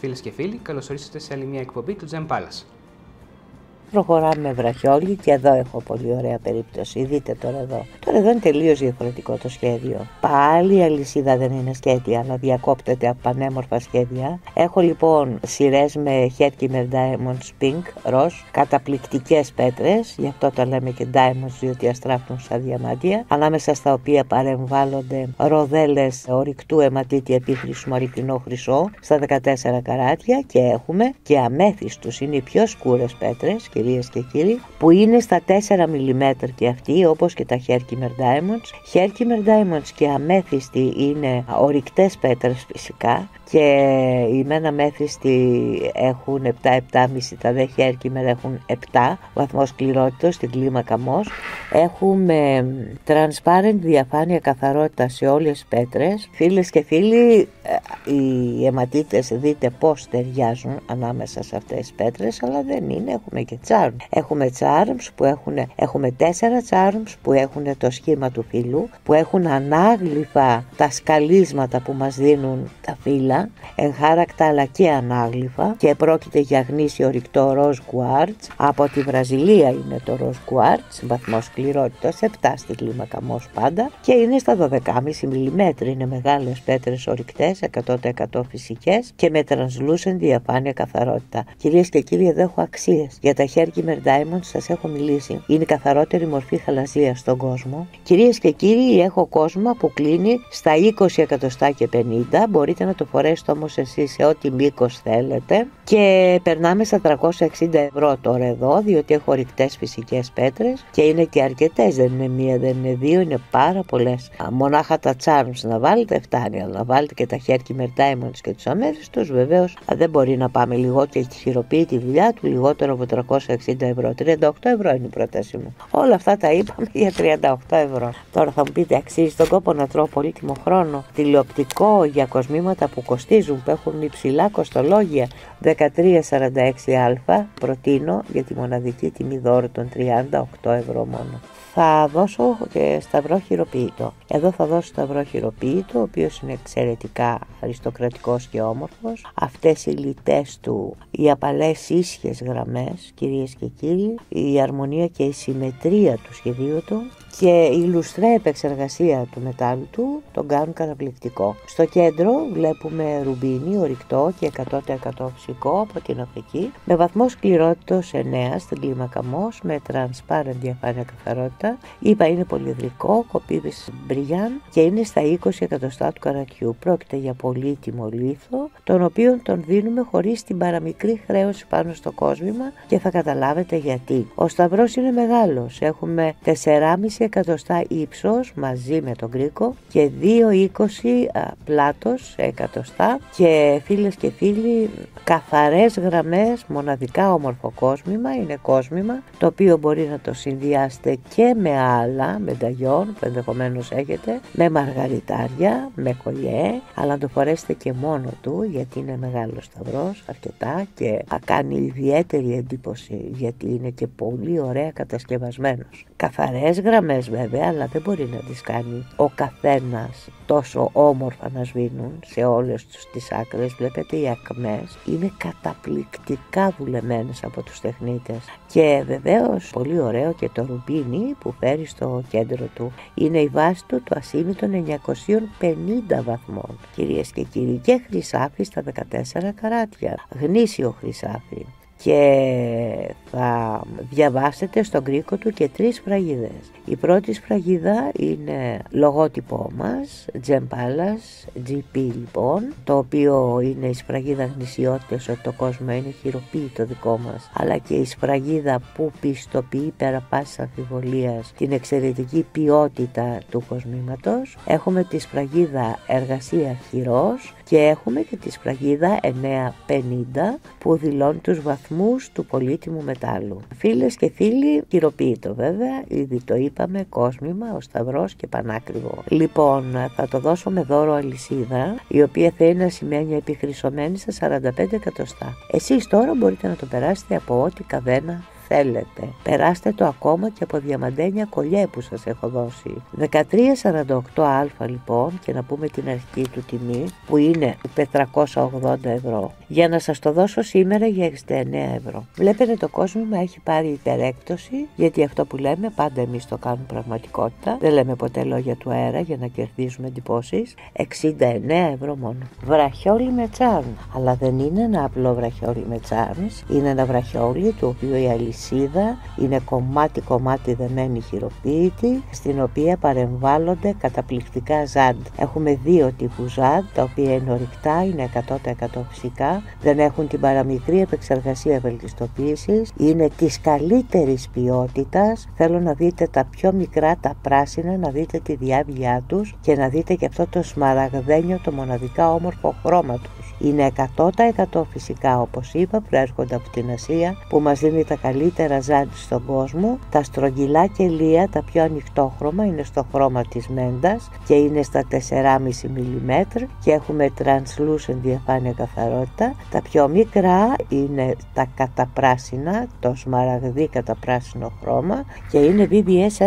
μας φίλες και φίλοι, καλώς ορίσατε σε άλλη μια εκπομπή του Gem Palace. Προχωράμε με βραχιόλι και εδώ έχω πολύ ωραία περίπτωση. Δείτε τώρα εδώ. Τώρα εδώ είναι τελείως διαφορετικό το σχέδιο. Πάλι η αλυσίδα δεν είναι σχέδια, αλλά διακόπτεται από πανέμορφα σχέδια. Έχω λοιπόν σειρές με Herkimer Diamonds Pink, ροζ, καταπληκτικές πέτρες, γι' αυτό το λέμε και Diamonds, διότι αστράφτουν σαν διαμάντια, ανάμεσα στα οποία παρεμβάλλονται ροδέλες ορυκτού αιματίτη επίχρησμου αλυπινό χρυσό στα 14 καράτια και έχουμε και αμέθιστους, είναι οι πιο σκούρες πέτρες κυρίες και κύριοι, που είναι στα 4 mm και αυτοί όπως και τα Herkimer Diamonds. Herkimer Diamonds και αμέθιστοι είναι ορυκτές πέτρες φυσικά και οι μένα μέθιστοι έχουν 7-7,5, τα δε Herkimer έχουν 7 βαθμό σκληρότητα στην κλίμακα MOS. Έχουμε transparent διαφάνεια καθαρότητα σε όλες τις πέτρες. Φίλες και φίλοι, ε, οι αιματίτες δείτε πώς ταιριάζουν ανάμεσα σε αυτές τις πέτρες, αλλά δεν είναι, έχουμε και charms. Έχουμε charms που έχουν, έχουμε τέσσερα charms που έχουν το σχήμα του φύλου, που έχουν ανάγλυφα τα σκαλίσματα που μας δίνουν τα φύλλα, εγχάρακτα αλλά και ανάγλυφα και πρόκειται για γνήσιο ρηκτό ροζ κουάρτς. Από τη Βραζιλία είναι το ροζ κουάρτς, βαθμό σκληρότητας 7 στη κλίμακα μος πάντα και είναι στα 12,5 mm. Είναι μεγάλες πέτρες ορυκτές, 100% φυσικές και με translucent διαφάνεια καθαρότητα. Κυρίες και κύριοι, εδώ έχω αξίες. Για τα Herkimer Diamonds σας έχω μιλήσει. Είναι η καθαρότερη μορφή χαλαζίας στον κόσμο. Κυρίες και κύριοι, έχω κόσμο που κλείνει στα 20 εκατοστά και 50. Μπορείτε να το φορέσετε όμως εσείς σε ό,τι μήκος θέλετε. Και περνάμε στα 360 ευρώ τώρα εδώ, διότι έχω ρηκτές φυσικές πέτρες και είναι και αρκετές. Δεν είναι μία, δεν είναι δύο, είναι πάρα πολλές. Μονάχα τα charms να βάλετε φτάνει, αλλά να βάλετε και τα Herkimer Diamonds και τους αμέριστους βεβαίως δεν μπορεί να πάμε λιγότερο και χειροποιεί τη δουλειά του λιγότερο από 360 ευρώ. 38 ευρώ είναι η πρότασή μου. Όλα αυτά τα είπαμε για 38 ευρώ. Τώρα θα μου πείτε, αξίζει τον κόπο να τρώω πολύτιμο χρόνο. Τηλεοπτικό για κοσμήματα που κοστίζουν, που έχουν υψηλά κοστολόγια 1346α. Προτείνω για τη μοναδική τιμή δώρου των 38 ευρώ μόνο θα δώσω και σταυρό χειροποίητο. Εδώ θα δώσω σταυρό χειροποίητο, ο οποίος είναι εξαιρετικά αριστοκρατικός και όμορφος. Αυτές οι λιτές του, οι απαλές ίσχυες γραμμές, κυρίες και κύριοι, η αρμονία και η συμμετρία του σχεδίου του και η λουστρέ επεξεργασία του μετάλλου του τον κάνουν καταπληκτικό. Στο κέντρο βλέπουμε ρουμπίνι ορυκτό και 100% φυσικό από την Αφρική με βαθμό σκληρότητος 9 στην κλίμακα ΜΟΣ με transparent διαφάνεια καθαρότητα. Είπα είναι πολυεδρικό, κοπίδης μπριγιάν και είναι στα 20 εκατοστά του καρατιού. Πρόκειται για πολύτιμο λίθο, τον οποίο τον δίνουμε χωρίς την παραμικρή χρέωση πάνω στο κόσμημα και θα καταλάβετε γιατί. Ο σταυρός είναι μεγάλος, έχουμε 4,5 εκατοστά ύψος μαζί με τον κρίκο και 2,20 πλάτος εκατοστά και φίλες και φίλοι καθαρές γραμμές, μοναδικά όμορφο κόσμημα, είναι κόσμημα το οποίο μπορεί να το συνδυάσετε και με άλλα μενταγιόν που ενδεχομένως έχετε, με μαργαριτάρια, με κολλιέ, αλλά να το φορέσετε και μόνο του γιατί είναι μεγάλος σταυρός αρκετά και θα κάνει ιδιαίτερη εντύπωση γιατί είναι και πολύ ωραία κατασκευασμένος. Καθαρές γραμμές βέβαια, αλλά δεν μπορεί να τις κάνει ο καθένας τόσο όμορφα να σβήνουν σε όλες τις άκρες. Βλέπετε οι ακμές είναι καταπληκτικά δουλεμένες από τους τεχνίτες. Και βεβαίως πολύ ωραίο και το ρουμπίνι που φέρει στο κέντρο του είναι η βάση του του ασύμι των 950 βαθμών. Κυρίες και κύριοι και χρυσάφι στα 14 καράτια. Γνήσιο χρυσάφι και θα διαβάσετε στον κρίκο του και τρεις φραγίδες. Η πρώτη σφραγίδα είναι λογότυπό μας, Gem Palace, GP λοιπόν, το οποίο είναι η σφραγίδα γνησιότητας ότι το κόσμο είναι χειροποίητο δικό μας, αλλά και η σφραγίδα που πιστοποιεί πέρα πάσης αμφιβολίας την εξαιρετική ποιότητα του κοσμήματος. Έχουμε τη σφραγίδα εργασία χειρός και έχουμε και τη σφραγίδα 950 που δηλώνει τους βαθμούς του πολύτιμου μετάλλου. Φίλες και φίλοι, χειροποίητο βέβαια, ήδη το είπαμε, κόσμημα, ο Σταυρός και πανάκριβο. Λοιπόν, θα το δώσω με δώρο αλυσίδα, η οποία θα είναι ασημένια επιχρυσωμένη στα 45 εκατοστά. Εσείς τώρα μπορείτε να το περάσετε από ό,τι καβένα θέλετε. Περάστε το ακόμα και από διαμαντένια κολλιέ που σας έχω δώσει. 13,48α λοιπόν και να πούμε την αρχική του τιμή που είναι 480 ευρώ. Για να σας το δώσω σήμερα για 69 ευρώ. Βλέπετε το κόσμο μου έχει πάρει υπερέκτωση γιατί αυτό που λέμε πάντα εμείς το κάνουμε πραγματικότητα. Δεν λέμε ποτέ λόγια του αέρα για να κερδίζουμε εντυπώσεις. 69 ευρώ μόνο. Βραχιόλι με τσάρν. Αλλά δεν είναι ένα απλό βραχιόλι με τσάρν. Είναι ένα βραχιόλι του οποίου η αλυσίδα είναι κομμάτι-κομμάτι δεμένη χειροποίητη στην οποία παρεμβάλλονται καταπληκτικά ζάντ. Έχουμε δύο τύπου ζάντ τα οποία είναι ορυκτά, είναι 100% φυσικά, δεν έχουν την παραμικρή επεξεργασία βελτιστοποίηση, είναι της καλύτερης ποιότητας. Θέλω να δείτε τα πιο μικρά τα πράσινα, να δείτε τη διάβγειά τους και να δείτε και αυτό το σμαραγδένιο το μοναδικά όμορφο χρώμα τους. Είναι 100% φυσικά όπως είπα, προέρχονται από την Ασία που μας δίνει τα καλύτερα ζάντι στον κόσμο. Τα στρογγυλά κελία, τα πιο ανοιχτόχρωμα, είναι στο χρώμα της μέντας και είναι στα 4,5 mm και έχουμε translucent διαφάνεια καθαρότητα. Τα πιο μικρά είναι τα καταπράσινα, το σμαραγδί καταπράσινο χρώμα και είναι BBS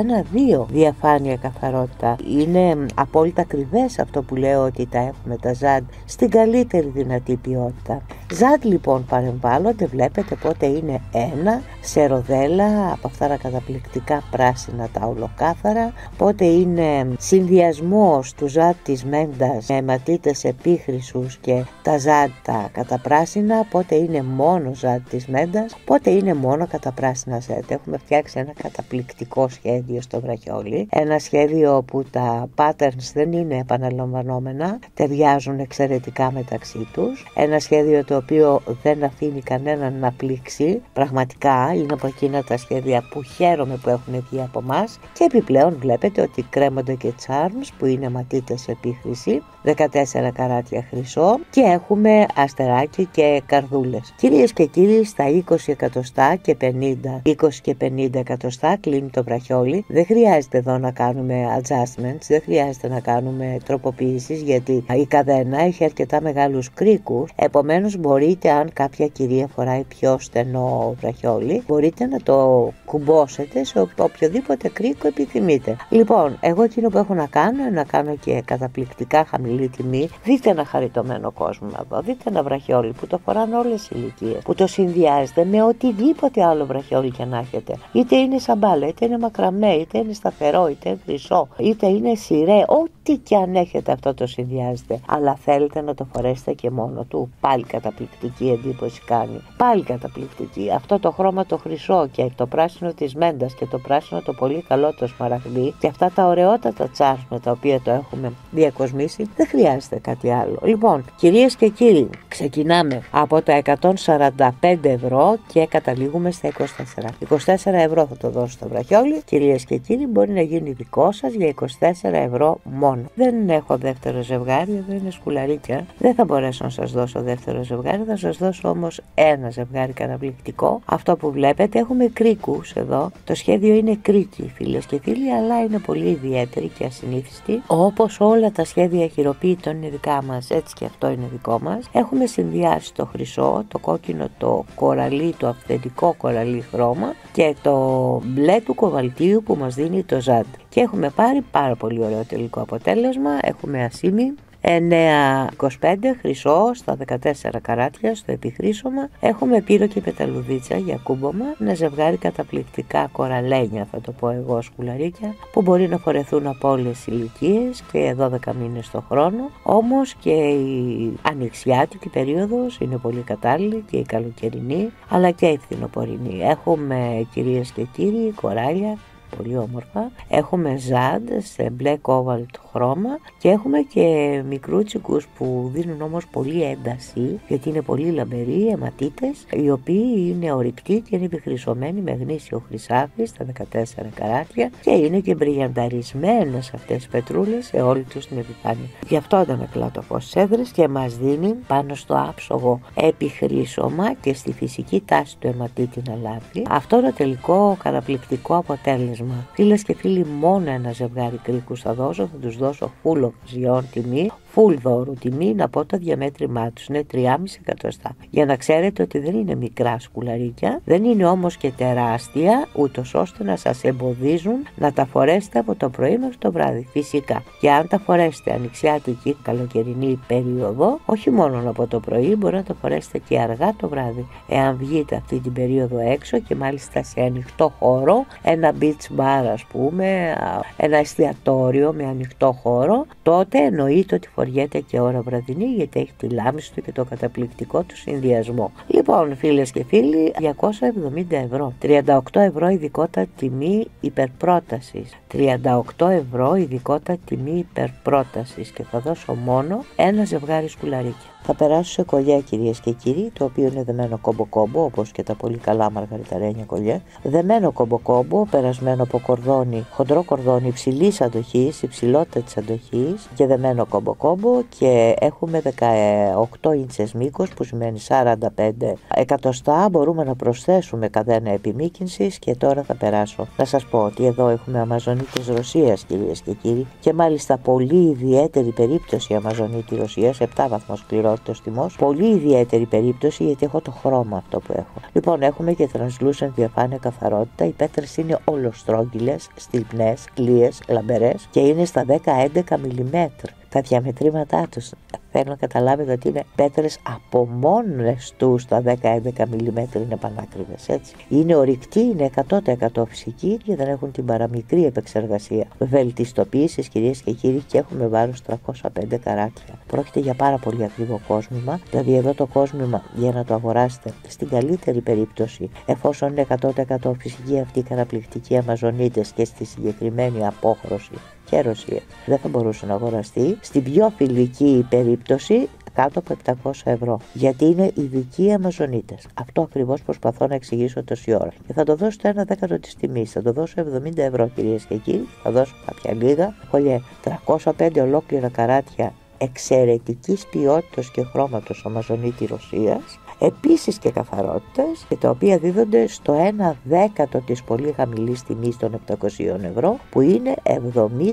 1-2 διαφάνεια καθαρότητα. Είναι απόλυτα ακριβές αυτό που λέω ότι τα έχουμε τα ζάντ στην καλύτερη δυνατή ποιότητα. Ζάντ λοιπόν παρεμβάλλονται, βλέπετε πότε είναι ένα σε ροδέλα από αυτά τα καταπληκτικά πράσινα τα ολοκάθαρα, πότε είναι συνδυασμός του ζάντ της μέντας με αιματίτες επίχρησους και τα ζάντ τα καταπράσινα, πότε είναι μόνο ζάντ της μέντας, πότε είναι μόνο καταπράσινα ζάντ. Έχουμε φτιάξει ένα καταπληκτικό σχέδιο στο βραχιόλι, ένα σχέδιο που τα patterns δεν είναι επαναλαμβανόμενα, ταιριάζουν εξαιρετικά μεταξύ τους, ένα σχέδιο το οποίο δεν αφήνει κανέναν να πλήξει. Πραγματικά είναι από εκείνα τα σχέδια που χαίρομαι που έχουν βγει από εμά. Και επιπλέον βλέπετε ότι κρέμονται και charms που είναι ματίτες σε επίχρηση. 14 καράτια χρυσό και έχουμε αστεράκι και καρδούλες. Κυρίες και κύριοι στα 20 εκατοστά και 50, 20 και 50 εκατοστά κλείνει το βραχιόλι. Δεν χρειάζεται εδώ να κάνουμε adjustments, δεν χρειάζεται να κάνουμε τροποποιήσεις γιατί η καδένα έχει αρκετά μεγάλους κρίκους. Επομένως μπορείτε αν κάποια κυρία φοράει πιο στενό βραχιόλι μπορείτε να το κουμπώσετε σε οποιοδήποτε κρίκο επιθυμείτε. Λοιπόν, εγώ εκείνο που έχω να κάνω είναι να κάνω και καταπληκτικά χαμηλή χαμηλή τιμή. Δείτε ένα χαριτωμένο κόσμο εδώ. Δείτε ένα βραχιόλι που το φοράνε όλες οι ηλικίες. Που το συνδυάζετε με οτιδήποτε άλλο βραχιόλι και να έχετε. Είτε είναι σαμπάλα, είτε είναι μακραμέ, είτε είναι σταθερό, είτε είναι χρυσό, είτε είναι σειρέ. Ό,τι και αν έχετε αυτό το συνδυάζετε. Αλλά θέλετε να το φορέσετε και μόνο του. Πάλι καταπληκτική εντύπωση κάνει. Πάλι καταπληκτική. Αυτό το χρώμα το χρυσό και το πράσινο της μέντα και το πράσινο το πολύ καλό το σμαραγδί και αυτά τα ωραιότατα τσάρ με τα οποία το έχουμε διακοσμήσει δεν χρειάζεται κάτι άλλο. Λοιπόν, κυρίες και κύριοι, ξεκινάμε από τα 145 ευρώ και καταλήγουμε στα 24. 24 ευρώ θα το δώσω στο βραχιόλι. Κυρίες και κύριοι, μπορεί να γίνει δικό σας για 24 ευρώ μόνο. Δεν έχω δεύτερο ζευγάρι, δεν είναι σκουλαρίκια. Δεν θα μπορέσω να σας δώσω δεύτερο ζευγάρι, θα σας δώσω όμως ένα ζευγάρι καταπληκτικό. Αυτό που βλέπετε, έχουμε κρίκους εδώ. Το σχέδιο είναι κρίκι, φίλες και φίλοι, αλλά είναι πολύ ιδιαίτερη και ασυνήθιστη. Όπως όλα τα σχέδια χειροποίητων είναι δικά μας, έτσι και αυτό είναι δικό μας. Έχουμε συνδυάσει το χρυσό, το κόκκινο, το κοραλί, το αυθεντικό κοραλί χρώμα και το μπλε του κοβαλτίου που μας δίνει το ζάντ. Και έχουμε πάρει πάρα πολύ ωραίο τελικό αποτέλεσμα. Έχουμε ασήμι, 9,25 χρυσό στα 14 καράτια στο επιχρήσωμα. Έχουμε πύρο και πεταλουδίτσα για κούμπομα. Ένα ζευγάρι καταπληκτικά κοραλένια θα το πω εγώ σκουλαρίκια που μπορεί να φορεθούν από όλες τι ηλικίες και 12 μήνες το χρόνο. Όμως και η ανοιξιάτικη περίοδος είναι πολύ κατάλληλη και η καλοκαιρινή αλλά και η φθινοπορεινή. Έχουμε κυρίες και κύριοι κοράλια πολύ όμορφα. Έχουμε ζάντ σε μπλε κόβαλτ χρώμα και έχουμε και μικρούτσικους που δίνουν όμως πολύ ένταση γιατί είναι πολύ λαμπεροί αιματίτες οι οποίοι είναι ορυκτοί και είναι επιχρυσωμένοι με γνήσιο χρυσάφι στα 14 καράτια και είναι και μπριγιανταρισμένες αυτές τις πετρούλες σε όλη τους την επιφάνεια. Γι' αυτό αντανακλά το φως έδρες και μας δίνει πάνω στο άψογο επιχρήσωμα και στη φυσική τάση του αιματίτη να λάβει αυτό το τελικό καταπληκτικό αποτέλεσμα. Φίλες και φίλοι, μόνο ένα ζευγάρι κρίκου θα δώσω, θα τους δώσω full occasion τιμή, full δώρου τιμή, να πω το διαμέτρημά τους είναι 3,5 εκατοστά. Για να ξέρετε ότι δεν είναι μικρά σκουλαρίκια, δεν είναι όμως και τεράστια, ούτως ώστε να σας εμποδίζουν να τα φορέσετε από το πρωί μέχρι το βράδυ. Φυσικά. Και αν τα φορέσετε ανοιξιάτικη καλοκαιρινή περίοδο, όχι μόνο από το πρωί, μπορεί να τα φορέσετε και αργά το βράδυ. Εάν βγείτε αυτή την περίοδο έξω και μάλιστα σε ανοιχτό χώρο, ένα beach bar ας πούμε, ένα εστιατόριο με ανοιχτό χώρο, τότε εννοείται ότι φοριέται και ώρα βραδινή γιατί έχει τη λάμψη του και το καταπληκτικό του συνδυασμό. Λοιπόν, φίλες και φίλοι, 270 ευρώ. 38 ευρώ ειδικότητα τιμή υπερπρότασης. 38 ευρώ ειδικότητα τιμή υπερπρότασης και θα δώσω μόνο ένα ζευγάρι σκουλαρίκια. Θα περάσω σε κολλιά κυρίες και κύριοι, το οποίο είναι δεμένο κόμπο κόμπο, όπως και τα πολύ καλά μαργαριταρένια κολλιά. Δεμένο κόμπο κόμπο, περασμένο από κορδόνι, χοντρό κορδόνι υψηλής αντοχής, υψηλότητα τη αντοχής και δεμένο κόμπο κόμπο και έχουμε 18 ίντσες μήκος που σημαίνει 45 εκατοστά. Μπορούμε να προσθέσουμε καδένα επιμήκυνσης και τώρα θα περάσω. Να σας πω ότι εδώ έχουμε Αμαζονίτες Ρωσίας κυρίες και κύριοι και μάλιστα πολύ ιδιαίτερη περίπτωση Αμαζονίτη Ρωσίας, 7 βαθμός σκληρό το τιμό. Πολύ ιδιαίτερη περίπτωση γιατί έχω το χρώμα αυτό που έχω. Λοιπόν, έχουμε και translucent διαφάνεια καθαρότητα. Οι πέτρες είναι ολοστρόγγυλες, στυλπνές, κλείε, λαμπερές και είναι στα 10-11 mm τα διαμετρήματά τους. Θέλω να καταλάβετε ότι είναι πέτρες από μόνες τους στα 10-11 mm είναι πανάκριβες έτσι. Είναι ορυκτοί, είναι 100% φυσικοί και δεν έχουν την παραμικρή επεξεργασία. Βελτιστοποίησης κυρίες και κύριοι και έχουμε βάρος 305 καράτια. Πρόκειται για πάρα πολύ ακριβό κόσμημα, δηλαδή εδώ το κόσμημα για να το αγοράσετε στην καλύτερη περίπτωση εφόσον είναι 100% φυσική αυτή η καταπληκτική Αμαζονίτες και στη συγκεκριμένη απόχρωση και Ρωσία. Δεν θα μπορούσε να αγοραστεί. Στην πιο φιλική περίπτωση κάτω από 700 ευρώ. Γιατί είναι ειδικοί Αμαζονίτες. Αυτό ακριβώς προσπαθώ να εξηγήσω τόση ώρα. Και θα το δώσω το ένα δέκατο της τιμής. Θα το δώσω 70 ευρώ κυρίες και κύριοι. Θα δώσω κάποια λίγα. Χολιέ 305 ολόκληρα καράτια εξαιρετικής ποιότητας και χρώματος Αμαζονίτη Ρωσίας επίσης και καθαρότητες και τα οποία δίδονται στο 1 δέκατο της πολύ χαμηλής τιμής των 700 ευρώ που είναι 70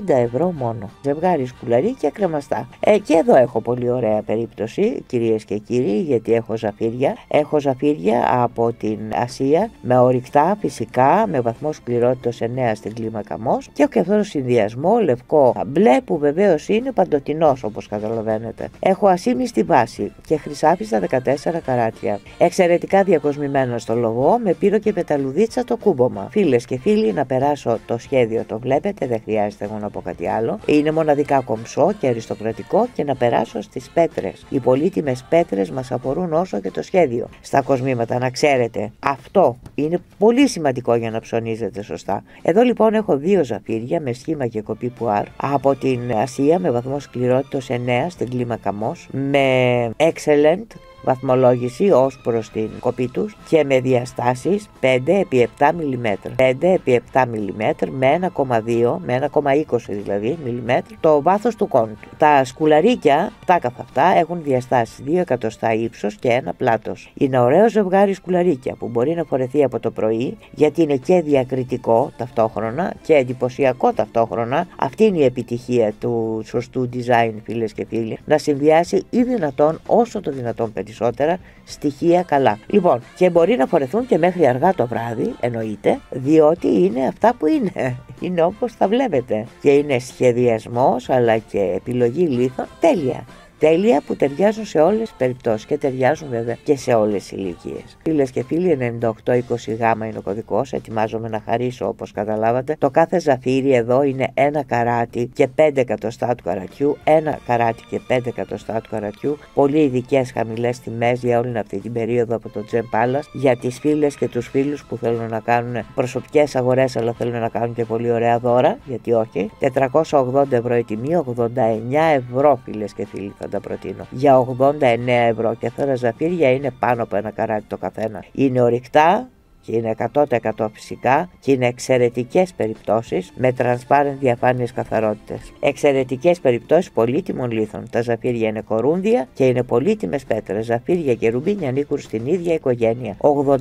ευρώ μόνο. Ζευγάρι σκουλαρί και κρεμαστά. Ε, και εδώ έχω πολύ ωραία περίπτωση κυρίες και κύριοι γιατί έχω ζαφύρια. Έχω ζαφύρια από την Ασία με ορυκτά φυσικά με βαθμό σκληρότητας 9 στην κλίμακα μος και έχω και αυτό το συνδυασμό λευκό μπλε που βεβαίως είναι παντοτινός όπως καταλαβαίνετε. Έχω ασήμι στη βάση και χρυσάφι στα 14 καράτια Εξαιρετικά διακοσμημένο στο λογό, με πύρο και πεταλουδίτσα το κούμπομα. Φίλες και φίλοι, να περάσω το σχέδιο, το βλέπετε, δεν χρειάζεται εγώ να πω κάτι άλλο. Είναι μοναδικά κομψό και αριστοκρατικό και να περάσω στις πέτρες. Οι πολύτιμες πέτρες μας αφορούν όσο και το σχέδιο. Στα κοσμήματα, να ξέρετε. Αυτό είναι πολύ σημαντικό για να ψωνίζετε σωστά. Εδώ λοιπόν έχω δύο ζαφύρια με σχήμα και κοπή πουάρ από την Ασία με βαθμό σκληρότητα 9 στην κλίμακα με excellent βαθμολόγηση ως προς την κοπή τους και με διαστάσεις 5 επί 7 mm. 5 επί 7 mm με 1,2 με 1,20 δηλαδή mm το βάθος του κόντου. Τα σκουλαρίκια, τα καθ' αυτά, έχουν διαστάσεις 2 εκατοστά ύψος και ένα πλάτος. Είναι ωραίο ζευγάρι σκουλαρίκια που μπορεί να φορεθεί από το πρωί γιατί είναι και διακριτικό ταυτόχρονα και εντυπωσιακό ταυτόχρονα. Αυτή είναι η επιτυχία του σωστού design φίλες και φίλοι. Να συνδυάσει ή δυνατόν όσο το δυνατόν περισσότερο περισσότερα στοιχεία καλά. Λοιπόν, και μπορεί να φορεθούν και μέχρι αργά το βράδυ, εννοείται, διότι είναι αυτά που είναι. Είναι όπως τα βλέπετε. Και είναι σχεδιασμός αλλά και επιλογή λίθων τέλεια τέλεια που ταιριάζουν σε όλες τις περιπτώσεις και ταιριάζουν βέβαια και σε όλες τις ηλικίες. Φίλες και φίλοι, 9820 γάμα είναι ο κωδικός. Ετοιμάζομαι να χαρίσω όπως καταλάβατε. Το κάθε ζαφύρι εδώ είναι ένα καράτι και 5 εκατοστά του καρατιού. Ένα καράτι και 5 εκατοστά του καρατιού. Πολύ ειδικές χαμηλές τιμές για όλη αυτή την περίοδο από το Τζεμ Palace για τις φίλες και τους φίλους που θέλουν να κάνουν προσωπικές αγορές αλλά θέλουν να κάνουν και πολύ ωραία δώρα. Γιατί όχι. 480 ευρώ η τιμή, 89 ευρώ φίλες και φίλοι θα τα προτείνω. Για 89 ευρώ και αυτά τα ζαφύρια είναι πάνω από ένα καράτι το καθένα. Είναι ορυκτά, και είναι 100% φυσικά και είναι εξαιρετικές περιπτώσεις με transparent διαφάνειες καθαρότητες. Εξαιρετικές περιπτώσεις πολύτιμων λίθων. Τα ζαφύρια είναι κορούνδια και είναι πολύτιμες πέτρες. Ζαφύρια και ρουμπίνια ανήκουν στην ίδια οικογένεια. 89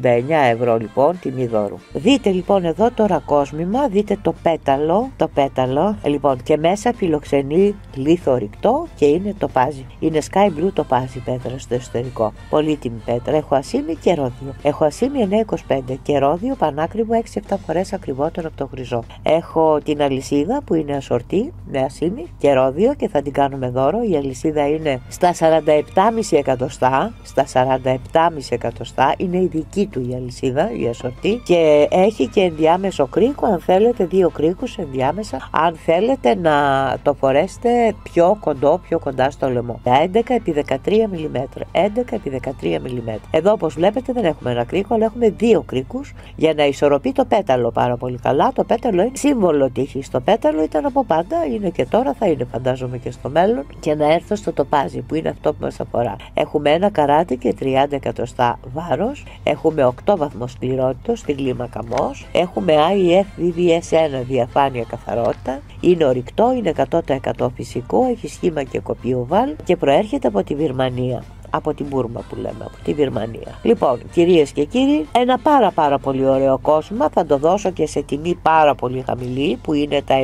ευρώ λοιπόν τιμή δώρου. Δείτε λοιπόν εδώ τώρα κόσμημα, δείτε το πέταλο, το πέταλο, λοιπόν και μέσα φιλοξενεί λίθο ρηκτό και είναι το πάζι. Είναι sky blue το πάζι πέτρα στο εσωτερικό. Πολύτιμη πέτρα. Έχω ασήμι και ρόδιο. Έχω ασήμι 9,25 και ρόδιο πανάκριβο 6-7 φορές ακριβότερο από το χρυσό. Έχω την αλυσίδα που είναι ασορτή με ασήμι και ρόδιο και θα την κάνουμε δώρο. Η αλυσίδα είναι στα 47,5 εκατοστά. Στα 47,5 εκατοστά είναι η δική του η αλυσίδα, η ασορτή και έχει και ενδιάμεσο κρίκο. Αν θέλετε, δύο κρίκους ενδιάμεσα. Αν θέλετε να το φορέσετε πιο κοντό, πιο κοντά στο λαιμό. 11 επί 13 mm. 11 επί 13 mm. Εδώ, όπως βλέπετε, δεν έχουμε ένα κρίκο, αλλά έχουμε δύο κρίκου για να ισορροπεί το πέταλο πάρα πολύ καλά. Το πέταλο είναι σύμβολο τύχη. Το πέταλο ήταν από πάντα, είναι και τώρα, θα είναι φαντάζομαι και στο μέλλον. Και να έρθω στο τοπάζι που είναι αυτό που μας αφορά. Έχουμε ένα καράτι και 30 εκατοστά βάρος. Έχουμε 8 βαθμό σκληρότητα στην κλίμακα MOS. Έχουμε IF VVS1 διαφάνεια καθαρότητα. Είναι ορυκτό, είναι 100% φυσικό, έχει σχήμα και κοπείο βάλ και προέρχεται από τη Βυρμανία από την Μπούρμα που λέμε, από τη Βυρμανία. Λοιπόν, κυρίες και κύριοι, ένα πάρα πάρα πολύ ωραίο κόσμο. Θα το δώσω και σε τιμή πάρα πολύ χαμηλή που είναι τα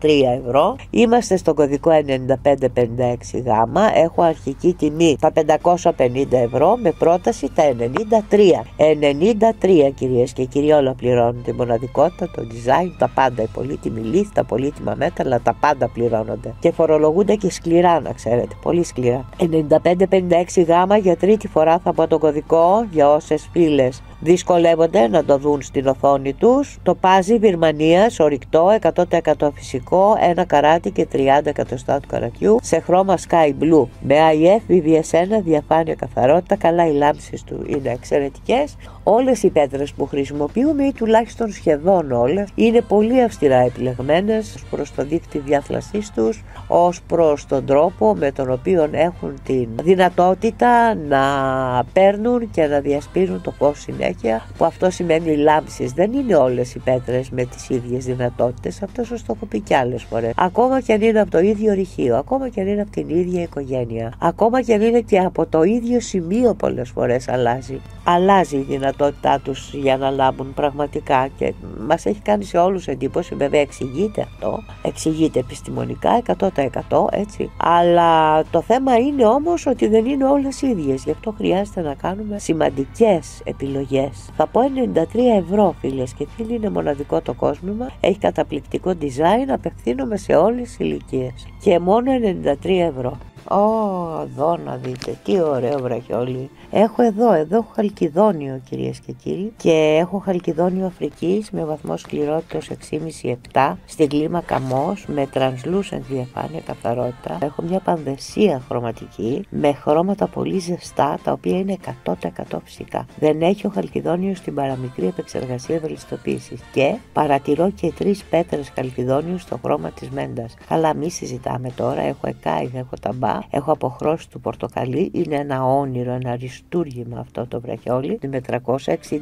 93 ευρώ. Είμαστε στον κωδικό 9556 γάμα. Έχω αρχική τιμή τα 550 ευρώ με πρόταση τα 93. 93 κυρίες και κύριοι, όλα πληρώνουν τη μοναδικότητα, το design, τα πάντα. Η πολύτιμη λύθη, τα πολύτιμα μέταλλα, τα πάντα πληρώνονται. Και φορολογούνται και σκληρά, να ξέρετε. Πολύ σκληρά. 95-56 γάμα για τρίτη φορά θα πω το κωδικό για όσες φίλες δυσκολεύονται να το δουν στην οθόνη τους. Το πάζι Βυρμανίας, ορυκτό, 100% φυσικό, ένα καράτι και 30 εκατοστά του καρατιού, σε χρώμα sky blue, με IF, VVS1, διαφάνεια καθαρότητα, καλά οι λάμψεις του είναι εξαιρετικές. Όλες οι πέτρες που χρησιμοποιούμε ή τουλάχιστον σχεδόν όλες είναι πολύ αυστηρά επιλεγμένες ως προς το δίκτυο διάθλασής τους, ως προς τον τρόπο με τον οποίο έχουν την δυνατότητα να παίρνουν και να διασπείρουν το φως συνέχεια που αυτό σημαίνει λάμψεις. Δεν είναι όλες οι πέτρες με τις ίδιες δυνατότητες, αυτό σας το έχω πει κι άλλες φορές. Ακόμα και αν είναι από το ίδιο ρηχείο, ακόμα και αν είναι από την ίδια οικογένεια, ακόμα και αν είναι και από το ίδιο σημείο πολλές φορές αλλάζει. Αλλάζει η δυνατότητά τους για να λάμπουν πραγματικά και μας έχει κάνει σε όλους εντύπωση, βέβαια εξηγείται αυτό, εξηγείται επιστημονικά 100% έτσι, αλλά το θέμα είναι όμως ότι δεν είναι όλες ίδιες, γι' αυτό χρειάζεται να κάνουμε σημαντικές επιλογές θα πω 93 ευρώ φίλες και φίλοι είναι μοναδικό το κόσμημα. Έχει καταπληκτικό design, απευθύνομαι σε όλες τις ηλικίες. Και μόνο 93 ευρώ. Ω, εδώ να δείτε, τι ωραίο βραχιόλι. Έχω εδώ, εδώ έχω χαλκιδόνιο κυρίες και κύριοι και έχω χαλκιδόνιο Αφρικής με βαθμό σκληρότητας 6,5-7 στην κλίμα καμός με translucent διαφάνεια καθαρότητα. Έχω μια πανδεσία χρωματική με χρώματα πολύ ζεστά τα οποία είναι 100% φυσικά. Δεν έχει ο χαλκιδόνιο στην παραμικρή επεξεργασία ευελιστοποίησης και παρατηρώ και τρεις πέτρες χαλκιδόνιους στο χρώμα της μέντας. Αλλά μη συζητάμε τώρα, έχω εκάι, έχω ταμπά, έχω αποχρώσεις του πορτοκαλί, είναι ένα όνειρο, ένα αριστούργημα αυτό το βραχιόλι με 360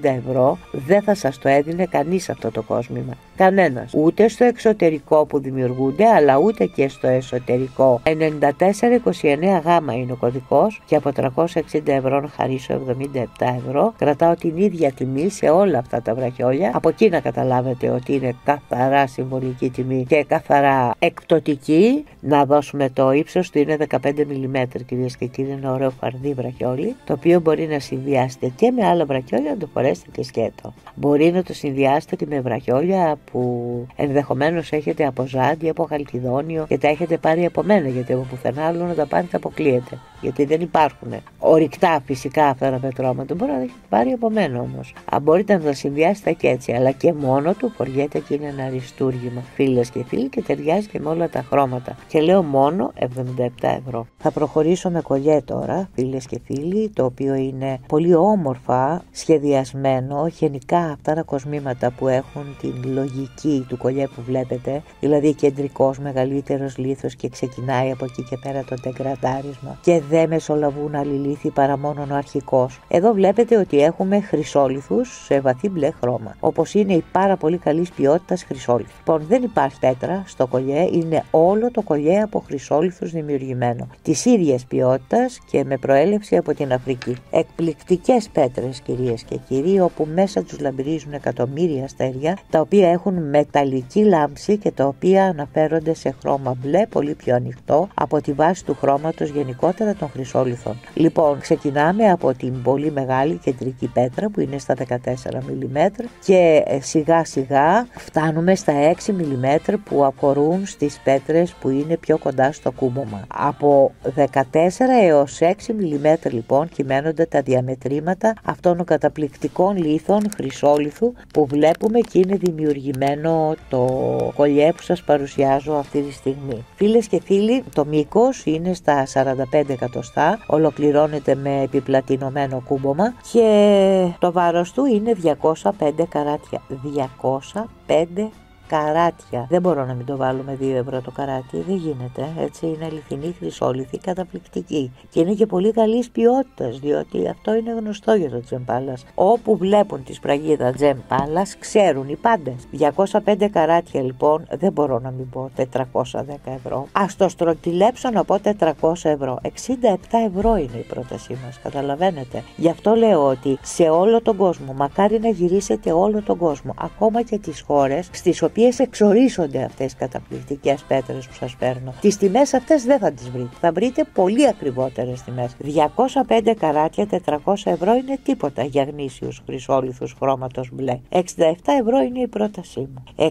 ευρώ δεν θα σας το έδινε κανείς αυτό το κόσμημα. Κανένας. Ούτε στο εξωτερικό που δημιουργούνται αλλά ούτε και στο εσωτερικό. 9429 γάμα είναι ο κωδικός και από 360 ευρώ να χαρίσω 77 ευρώ. Κρατάω την ίδια τιμή σε όλα αυτά τα βραχιόλια. Από εκεί να καταλάβετε ότι είναι καθαρά συμβολική τιμή και καθαρά εκπτωτική. Να δώσουμε το ύψος του είναι 15 mm κυρίες και κύριοι. Είναι ωραίο φαρδί βραχιόλι το οποίο μπορεί να συνδυάσετε και με άλλα βραχιόλια να το φορέσετε και σκέτο. Μπορεί να το συνδυάσετε και με βραχιόλια που ενδεχομένως έχετε από ζάντι, από χαλκιδόνιο και τα έχετε πάρει από μένα γιατί από πουθενά άλλο να τα πάρετε αποκλείεται. Γιατί δεν υπάρχουν ορυκτά φυσικά αυτά τα πετρώματα. Μπορεί να τα έχετε πάρει από μένα όμως. Αν μπορείτε να τα συνδυάσετε και έτσι, αλλά και μόνο του φοριέται και είναι ένα αριστούργημα. Φίλες και φίλοι και ταιριάζει και με όλα τα χρώματα. Και λέω μόνο 77 ευρώ. Ευρώ. Θα προχωρήσω με κολλιέ τώρα, φίλες και φίλοι, το οποίο είναι πολύ όμορφα σχεδιασμένο. Γενικά αυτά τα κοσμήματα που έχουν την λογική του κολλιέ που βλέπετε, δηλαδή κεντρικός μεγαλύτερος λίθος και ξεκινάει από εκεί και πέρα το τεγκρατάρισμα και δεν μεσολαβούν άλλη λίθη παρά μόνο ο αρχικός. Εδώ βλέπετε ότι έχουμε χρυσόλιθους σε βαθύ μπλε χρώμα, όπως είναι η πάρα πολύ καλής ποιότητας χρυσόλιθη. Λοιπόν, δεν υπάρχει πέτρα στο κολλιέ, είναι όλο το κολλιέ από χρυσόλιθους δημιουργημένο. Της ίδιας ποιότητας και με προέλευση από την Αφρική. Εκπληκτικές πέτρες, κυρίες και κύριοι, όπου μέσα τους λαμπυρίζουν εκατομμύρια αστέρια, τα οποία έχουν μεταλλική λάμψη και τα οποία αναφέρονται σε χρώμα μπλε, πολύ πιο ανοιχτό από τη βάση του χρώματος γενικότερα των χρυσόλιθων. Λοιπόν, ξεκινάμε από την πολύ μεγάλη κεντρική πέτρα που είναι στα 14 mm και ε, σιγά σιγά φτάνουμε στα 6 mm που αφορούν στις πέτρες που είναι πιο κοντά στο κούμπομα. Από 14 έως 6 mm λοιπόν κυμαίνονται τα διαμετρήματα αυτών των καταπληκτικών λίθων χρυσόλιθου που βλέπουμε και είναι δημιουργημένο το κολλιέ που σας παρουσιάζω αυτή τη στιγμή. Φίλες και φίλοι, το μήκος είναι στα 45 εκατοστά, ολοκληρώνεται με επιπλατινωμένο κούμπομα και το βάρος του είναι 205 καράτια. 205 καράτια. Δεν μπορώ να μην το βάλω με 2 ευρώ το καράτι, δεν γίνεται. Έτσι είναι αληθινή χρυσόλιθη, καταπληκτική. Και είναι και πολύ καλής ποιότητας, διότι αυτό είναι γνωστό για το τζεμπάλα. Όπου βλέπουν τη σπραγίδα τζεμπάλα, ξέρουν οι πάντες. 205 καράτια λοιπόν, δεν μπορώ να μην πω 410 ευρώ. Α το στροτιλέψω να πω 400 ευρώ. 67 ευρώ είναι η πρότασή μας, καταλαβαίνετε. Γι' αυτό λέω ότι σε όλο τον κόσμο, μακάρι να γυρίσετε όλο τον κόσμο, ακόμα και τις χώρες στις οποίε οποίες εξορίσσονται αυτές οι καταπληκτικές πέτρες που σας παίρνω. Τις τιμές αυτές δεν θα τις βρείτε. Θα βρείτε πολύ ακριβότερες τιμές. 205 καράτια, 400 ευρώ είναι τίποτα για γνήσιους χρυσόλιθους χρώματος μπλε. 67 ευρώ είναι η πρότασή μου. 67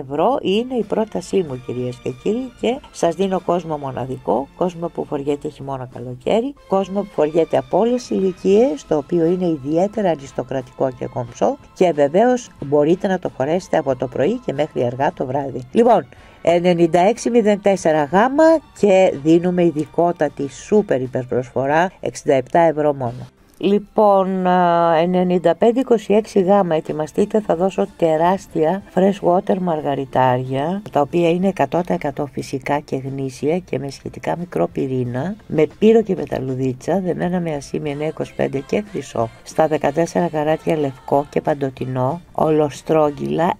ευρώ είναι η πρότασή μου κυρίες και κύριοι και σας δίνω κόσμο μοναδικό, κόσμο που φοριέται χειμώνα καλοκαίρι, κόσμο που φοριέται από όλες τις ηλικίες, το οποίο είναι ιδιαίτερα αριστοκρατικό και κομψό και βεβαίως μπορείτε να το φορέσετε από το πρωί και μέχρι αργά το βράδυ. Λοιπόν, 9604 γάμα και δίνουμε ειδικότατη σούπερ υπερπροσφορά 67 ευρώ μόνο. Λοιπόν, 95-26 γάμα ετοιμαστείτε, θα δώσω τεράστια fresh water μαργαριτάρια, τα οποία είναι 100% φυσικά και γνήσια και με σχετικά μικρό πυρήνα, με πύρο και μεταλλουδίτσα, δεμένα με ασήμι 925 και χρυσό, στα 14 καράτια λευκό και παντοτινό, ολοστρόγγυλα,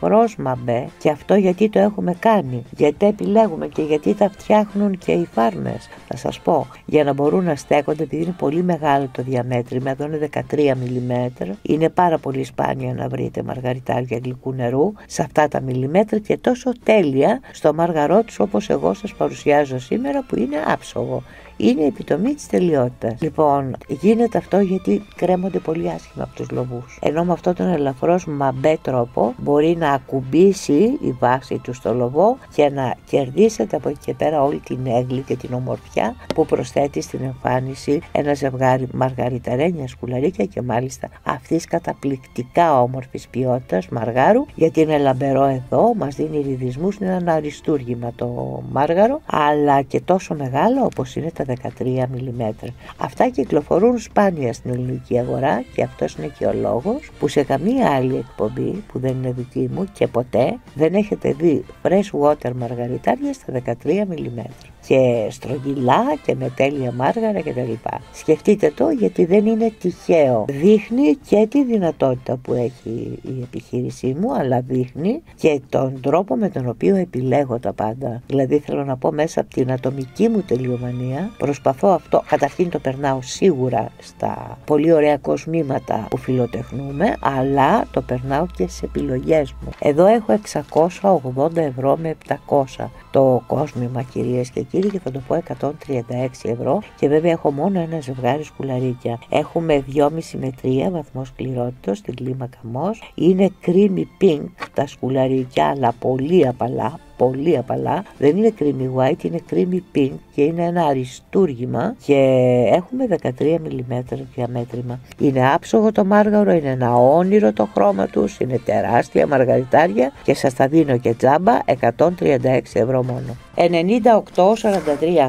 ελαφρώς μαμπέ και αυτό γιατί το έχουμε κάνει, γιατί επιλέγουμε και γιατί τα φτιάχνουν και οι φάρμες, θα σας πω, για να μπορούν να στέκονται επειδή είναι πολύ μεγάλο το διαμέτρημα, εδώ είναι 13 mm. Είναι πάρα πολύ σπάνιο να βρείτε μαργαριτάρια γλυκού νερού σε αυτά τα μιλιμέτρα και τόσο τέλεια στο μαργαρό τους όπως εγώ σας παρουσιάζω σήμερα που είναι άψογο είναι η επιτομή της τελειότητας. Λοιπόν, γίνεται αυτό γιατί κρέμονται πολύ άσχημα από τους λοβούς. Ενώ με αυτόν τον ελαφρώς μαμπέ τρόπο μπορεί να ακουμπήσει η βάση του στο λοβό και να κερδίσετε από εκεί και πέρα όλη την έγκλη και την ομορφιά που προσθέτει στην εμφάνιση ένα ζευγάρι μαργαριταρένια σκουλαρίκια και μάλιστα αυτής καταπληκτικά όμορφης ποιότητας μαργάρου γιατί είναι λαμπερό εδώ, μας δίνει ρυθμού, είναι ένα αριστούργημα το μάργαρο, αλλά και τόσο μεγάλο όπως είναι τα 13 mm. Αυτά κυκλοφορούν σπάνια στην ελληνική αγορά και αυτός είναι και ο λόγος που σε καμία άλλη εκπομπή που δεν είναι δική μου και ποτέ δεν έχετε δει fresh water μαργαριτάρια στα 13 mm και στρογγυλά και με τέλεια μάργαρα κτλ. Σκεφτείτε το γιατί δεν είναι τυχαίο. Δείχνει και τη δυνατότητα που έχει η επιχείρησή μου αλλά δείχνει και τον τρόπο με τον οποίο επιλέγω τα πάντα. Δηλαδή θέλω να πω μέσα από την ατομική μου τελειομανία προσπαθώ αυτό. Καταρχήν το περνάω σίγουρα στα πολύ ωραία κοσμήματα που φιλοτεχνούμε αλλά το περνάω και σε επιλογές μου. Εδώ έχω 680 ευρώ με 700 το κόσμημα κυρίες και κύριοι και θα το πω 136 ευρώ και βέβαια έχω μόνο ένα ζευγάρι σκουλαρίκια. Έχουμε 2,5 με 3 βαθμός σκληρότητα στην κλίμακα μος. Είναι creamy pink τα σκουλαρίκια αλλά πολύ απαλά, πολύ απαλά. Δεν είναι creamy white, είναι creamy pink και είναι ένα αριστούργημα και έχουμε 13 mm διαμέτρημα. Είναι άψογο το μάργαρο, είναι ένα όνειρο το χρώμα τους, είναι τεράστια μαργαριτάρια και σας τα δίνω και τζάμπα 136 ευρώ μόνο. 98-43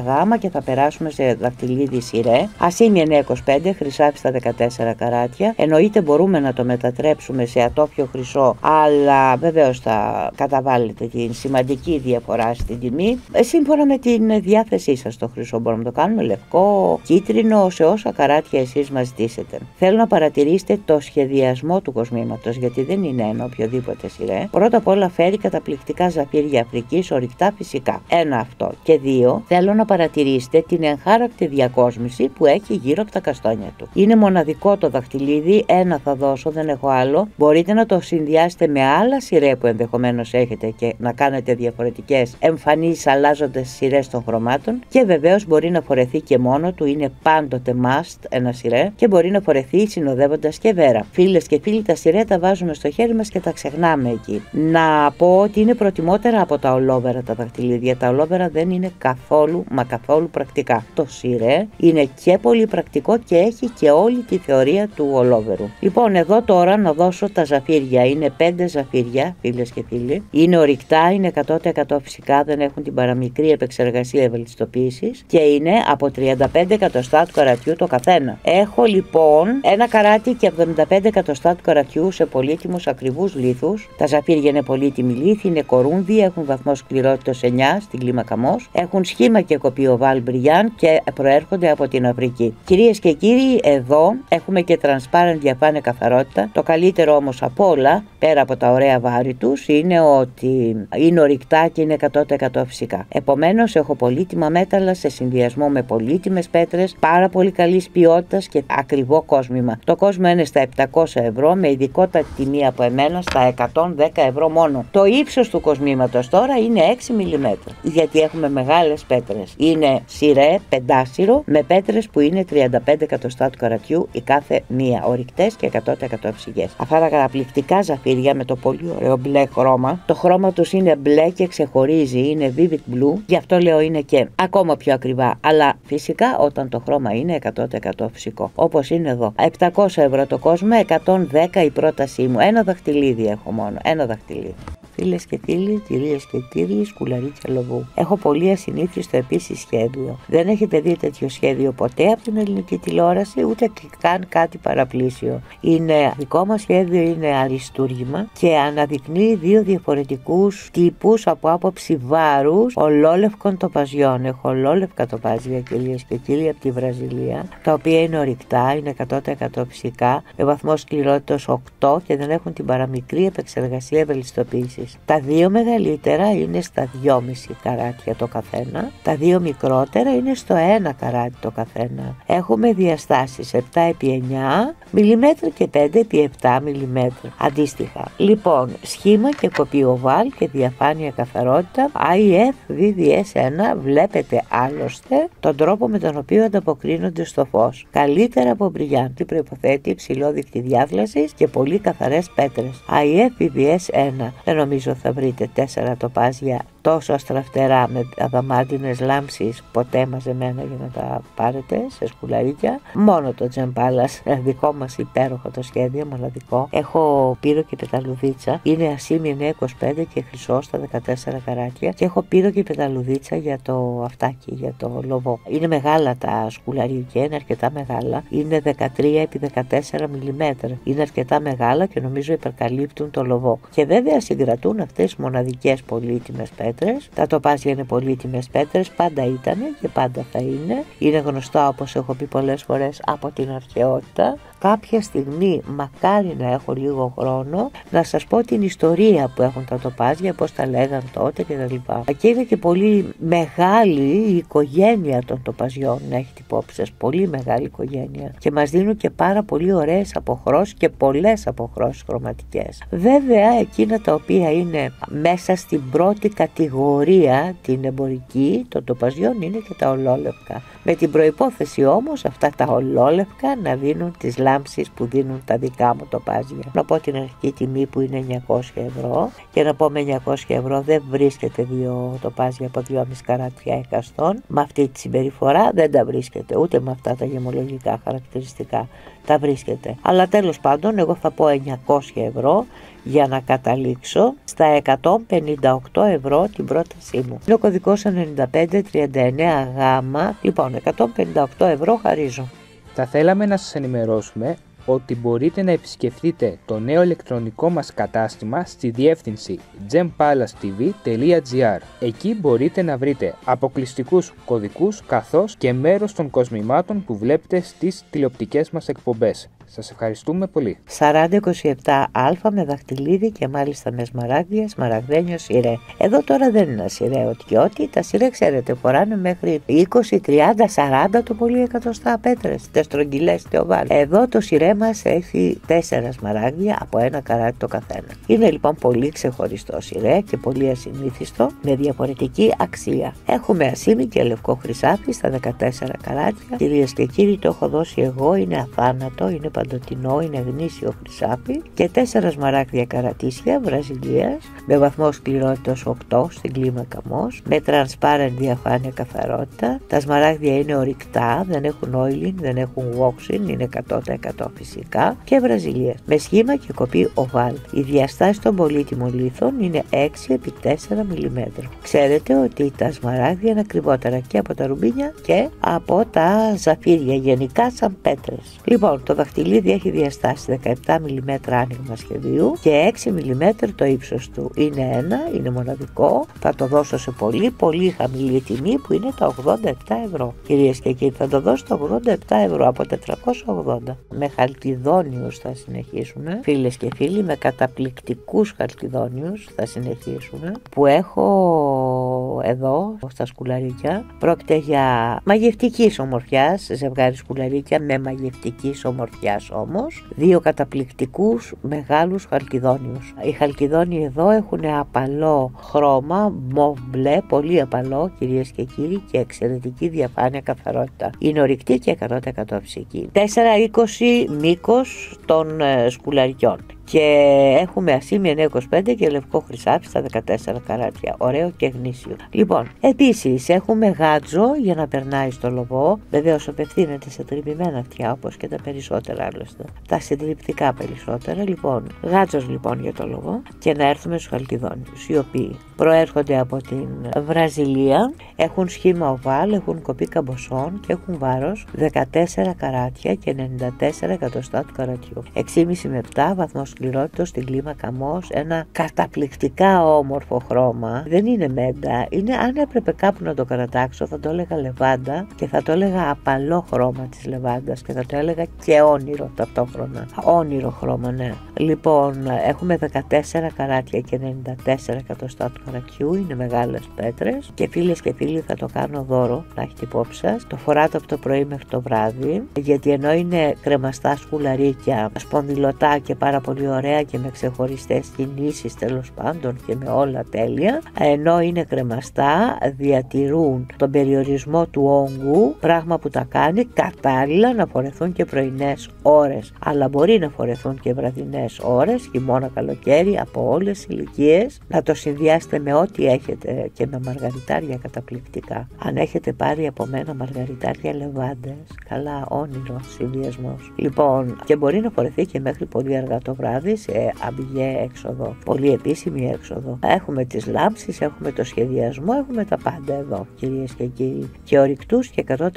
γάμα και θα περάσουμε σε δαχτυλίδι σειρέ. Ασήμι 925, χρυσάφι στα 14 καράτια. Εννοείται μπορούμε να το μετατρέψουμε σε ατόφιο χρυσό, αλλά βεβαίως θα καταβάλλετε την σημαντική διαφορά στην τιμή. Ε, σύμφωνα με την διάθεσή σας το χρυσό μπορούμε να το κάνουμε λευκό, κίτρινο, σε όσα καράτια εσείς μας ζητήσετε. Θέλω να παρατηρήσετε το σχεδιασμό του κοσμήματος, γιατί δεν είναι ένα οποιοδήποτε σειρέ. Πρώτα απ' όλα φέρει καταπληκτικά ζαφύρια Αφρικής, ορυκτά φυσικά. Ένα αυτό. Και δύο, θέλω να παρατηρήσετε την εγχάρακτη διακόσμηση που έχει γύρω από τα καστόνια του. Είναι μοναδικό το δαχτυλίδι, ένα θα δώσω, δεν έχω άλλο. Μπορείτε να το συνδυάσετε με άλλα σειρέ που ενδεχομένως έχετε και να κάνετε διαφορετικές εμφανίσεις αλλάζοντα σειρές των χρωμάτων. Και βεβαίως μπορεί να φορεθεί και μόνο του, είναι πάντοτε must ένα σειρέ και μπορεί να φορεθεί συνοδεύοντας και βέρα. Φίλες και φίλοι, τα σειρέ τα βάζουμε στο χέρι μας και τα ξεχνάμε εκεί. Να πω ότι είναι προτιμότερα από τα ολόβερα τα δαχτυλίδια. Τα ολόβερα δεν είναι καθόλου μα καθόλου πρακτικά. Το σειρέ είναι και πολύ πρακτικό και έχει και όλη τη θεωρία του ολόβερου. Λοιπόν, εδώ τώρα να δώσω τα ζαφύρια. Είναι πέντε ζαφύρια, φίλες και φίλοι. Είναι ορυκτά, είναι 100% φυσικά, δεν έχουν την παραμικρή επεξεργασία ευελιστοποίησης και είναι από 35 εκατοστά του καρατιού το καθένα. Έχω λοιπόν ένα καράτι και 75 εκατοστά του καρατιού σε πολύτιμους ακριβούς λίθους. Τα ζαφύρια είναι πολύτιμη λίθη, είναι κορούμβι, έχουν βαθμό σκληρότητας 9 στην κλίμακα έχουν σχήμα και κοπείο Μπριάν και προέρχονται από την Αφρική. Κυρίες και κύριοι, εδώ έχουμε και transparent διαφάνεια καθαρότητα. Το καλύτερο όμως από όλα, πέρα από τα ωραία βάρη τους, είναι ότι είναι ορυκτά και είναι 100% φυσικά. Επομένως, έχω πολύτιμα μέταλλα σε συνδυασμό με πολύτιμες πέτρες, πάρα πολύ καλής ποιότητας και ακριβό κόσμημα. Το κόσμο είναι στα 700 ευρώ με ειδικότατη τιμή από εμένα στα 110 ευρώ μόνο. Το ύψος του κοσμήματος τώρα είναι 6 mm. Γιατί έχουμε μεγάλες πέτρες. Είναι σειρέ, πεντάσυρο, με πέτρες που είναι 35 εκατοστά του καρατιού η κάθε μία. Ορυκτές και 100% ψυγές. Αυτά τα καταπληκτικά ζαφύρια με το πολύ ωραίο μπλε χρώμα. Το χρώμα τους είναι μπλε και ξεχωρίζει, είναι vivid blue. Γι' αυτό λέω είναι και ακόμα πιο ακριβά. Αλλά φυσικά όταν το χρώμα είναι 100% φυσικό. Όπως είναι εδώ. 700 ευρώ το κόσμο, 110 η πρότασή μου. Ένα δαχτυλίδι έχω μόνο. Ένα δαχτυλίδι. Φίλες και φίλοι, κυρίες και κύριοι, σκουλαρίτσα λοβού. Έχω πολύ ασυνήθιστο επίσης σχέδιο. Δεν έχετε δει τέτοιο σχέδιο ποτέ από την ελληνική τηλεόραση, ούτε και καν κάτι παραπλήσιο. Είναι δικό μας σχέδιο, είναι αριστούργημα και αναδεικνύει δύο διαφορετικούς τύπους από άποψη βάρους ολόλευκων τοπαζιών. Έχω ολόλευκα τοπάζια, κυρίες και κύριοι, από τη Βραζιλία, τα οποία είναι ορυκτά, είναι 100% φυσικά, με βαθμό σκληρότητας 8 και δεν έχουν την παραμικρή επεξεργασία ευελιστοποίησης. Τα δύο μεγαλύτερα είναι στα 2,5 καράτια το καθένα. Τα δύο μικρότερα είναι στο 1 καράτι το καθένα. Έχουμε διαστάσεις 7 επί 9 mm και 5 επί 7 mm αντίστοιχα. Λοιπόν, σχήμα και κοπιοβάλ και διαφάνεια καθαρότητα IF VVS1 βλέπετε άλλωστε τον τρόπο με τον οποίο ανταποκρίνονται στο φως. Καλύτερα από μπριγιάντη προποθέτει υψηλό δίκτυ διάθλασης και πολύ καθαρές πέτρες. IF VVS1 νομίζω θα βρείτε τέσσερα τοπάζια τόσο αστραφτερά με αδαμάντινες λάμψεις ποτέ μαζεμένα για να τα πάρετε σε σκουλαρίκια. Μόνο το τζεμπάλας, δικό μας υπέροχο το σχέδιο, μοναδικό. Έχω πύρο και πεταλουδίτσα, είναι ασήμι 925 και χρυσό στα 14 καράκια και έχω πύρο και πεταλουδίτσα για το αυτάκι, για το λοβό. Είναι μεγάλα τα σκουλαρίκια, είναι αρκετά μεγάλα, είναι 13 επί 14 mm. Είναι αρκετά μεγάλα και νομίζω υπερκαλύπτουν το λοβό. Και βέβαια συγκρατούν αυτές τις μοναδικές πολύτιμες τα τοπάζια είναι πολύτιμες πέτρες, πάντα ήταν και πάντα θα είναι. Είναι γνωστά όπως έχω πει πολλές φορές από την αρχαιότητα κάποια στιγμή, μακάρι να έχω λίγο χρόνο, να σας πω την ιστορία που έχουν τα τοπάζια, πώς τα λέγαν τότε κτλ. Και είναι και πολύ μεγάλη η οικογένεια των τοπαζιών, να έχετε υπόψη σας, πολύ μεγάλη οικογένεια. Και μας δίνουν και πάρα πολύ ωραίες αποχρώσεις και πολλές αποχρώσεις χρωματικές. Βέβαια, εκείνα τα οποία είναι μέσα στην πρώτη κατηγορία, την εμπορική των τοπαζιών, είναι και τα ολόλευκα. Με την προϋπόθεση όμως αυτά τα ολόλευκα να δίνουν τις λάθη λάμψεις που δίνουν τα δικά μου τοπάζια. Να πω την αρχική τιμή που είναι 900 ευρώ και να πω με 900 ευρώ δεν βρίσκεται δύο τοπάζια από 2,5 καράτια εκαστών. Με αυτή τη συμπεριφορά δεν τα βρίσκεται ούτε με αυτά τα γεμολογικά χαρακτηριστικά τα βρίσκεται. Αλλά τέλος πάντων εγώ θα πω 900 ευρώ για να καταλήξω στα 158 ευρώ την πρότασή μου. Είναι ο κωδικός 9539 γάμα. Λοιπόν, 158 ευρώ χαρίζω. Θα θέλαμε να σας ενημερώσουμε ότι μπορείτε να επισκεφτείτε το νέο ηλεκτρονικό μας κατάστημα στη διεύθυνση gempalastv.gr. Εκεί μπορείτε να βρείτε αποκλειστικούς κωδικούς καθώς και μέρος των κοσμημάτων που βλέπετε στις τηλεοπτικές μας εκπομπές. Σας ευχαριστούμε πολύ. 4027α με δαχτυλίδι και μάλιστα με σμαράγδια, σμαραγδένιος σιρέ. Εδώ τώρα δεν είναι σιρέ ότι ό,τι τα σιρέ ξέρετε φοράνε μέχρι 20, 30, 40 το πολύ εκατοστά πέτρες, τεστρογγυλές οβάλ. Εδώ το σιρέ μας έχει 4 σμαράγδια από ένα καράτι το καθένα. Είναι λοιπόν πολύ ξεχωριστό σιρέ και πολύ ασυνήθιστο με διαφορετική αξία. Έχουμε ασίμι και λευκό χρυσάφι στα 14 καράτια. Κυρίες και κύριοι το έχω δώσει εγώ, είναι αθάνατο, είναι παντοτινό είναι γνήσιο χρυσάφι και τέσσερας σμαράγδια καρατήσια Βραζιλίας με βαθμό σκληρότητας 8 στην κλίμακα μος, με transparent διαφάνεια καθαρότητα. Τα σμαράγδια είναι ορυκτά, δεν έχουν oiling, δεν έχουν waxing, είναι 100% φυσικά και Βραζιλίας με σχήμα και κοπή οβάλ. Η διαστάση των πολύτιμων λίθων είναι 6 επί 4 mm. Ξέρετε ότι τα σμαράγδια είναι ακριβότερα και από τα ρουμπίνια και από τα ζαφύρια γενικά σαν πέτρες. Λοιπόν, το δαχτυλίδι δαχτυλίδι έχει διαστάσει 17 mm άνοιγμα σχεδίου και 6 mm το ύψος του. Είναι ένα, είναι μοναδικό, θα το δώσω σε πολύ πολύ χαμηλή τιμή που είναι τα 87 ευρώ. Κυρίες και κύριοι, θα το δώσω τα 87 ευρώ από 480. Με χαλκιδόνιους θα συνεχίσουμε, φίλες και φίλοι, με καταπληκτικούς χαλκιδόνιους θα συνεχίσουμε, που έχω εδώ στα σκουλαρίκια. Πρόκειται για μαγευτικής ομορφιάς, ζευγάρι σκουλαρίκια με μαγευτική ομορφιά όμως δύο καταπληκτικούς μεγάλους χαλκιδόνιους. Οι χαλκιδόνιοι εδώ έχουν απαλό χρώμα, μοβ μπλε, πολύ απαλό κυρίες και κύριοι και εξαιρετική διαφάνεια καθαρότητα. Είναι ορυκτή και 100% φυσική. 4-20 μήκος των ε, σκουλαριών και έχουμε ασήμι 925 και λευκό χρυσάφι στα 14 καράτια. Ωραίο και γνήσιο. Λοιπόν, επίσης έχουμε γάτζο για να περνάει στο λοβό. Βεβαίως απευθύνεται σε τρυπημένα αυτιά όπως και τα περισσότερα άλλωστε. Τα συντριπτικά περισσότερα. Λοιπόν, γάτζος λοιπόν για το λοβό και να έρθουμε στους χαλκιδόνιους οι οποίοι προέρχονται από την Βραζιλία, έχουν σχήμα οβάλ, έχουν κοπή καμποσών και έχουν βάρος 14 καράτια και 94 εκατοστά του καρατιού. 6,5 με 7 βαθμός σκληρότητα στην κλίμακα μος, ένα καταπληκτικά όμορφο χρώμα. Δεν είναι μέντα, είναι αν έπρεπε κάπου να το κατατάξω θα το έλεγα λεβάντα και θα το έλεγα απαλό χρώμα της λεβάντας και θα το έλεγα και όνειρο ταυτόχρονα. Όνειρο χρώμα, ναι. Λοιπόν, έχουμε 14 καράτια και 94 εκατοστά του καρατιού, είναι μεγάλες πέτρες και φίλες και φίλοι θα το κάνω δώρο, να έχετε υπόψη σας. Το φοράτε από το πρωί μέχρι το βράδυ, γιατί ενώ είναι κρεμαστά σκουλαρίκια, σπονδυλωτά και πάρα πολύ ωραία και με ξεχωριστές κινήσεις τέλος πάντων και με όλα τέλεια, ενώ είναι κρεμαστά διατηρούν τον περιορισμό του όγκου, πράγμα που τα κάνει κατάλληλα να φορεθούν και πρωινές ώρες, αλλά μπορεί να φορεθούν και βραδινές ώρες, χειμώνα καλοκαίρι από όλες τις ηλικίες, να το συνδυάσετε με ό,τι έχετε και με μαργαριτάρια καταπληκτικά. Αν έχετε πάρει από μένα μαργαριτάρια λεβάντες, καλά όνειρος συνδυασμός. Λοιπόν, και μπορεί να φορεθεί και μέχρι πολύ αργά το βράδυ σε αμπηγέ έξοδο, πολύ επίσημη έξοδο. Έχουμε τις λάμψεις, έχουμε το σχεδιασμό, έχουμε τα πάντα εδώ κυρίες και κύριοι. Και ορυκτούς και 100%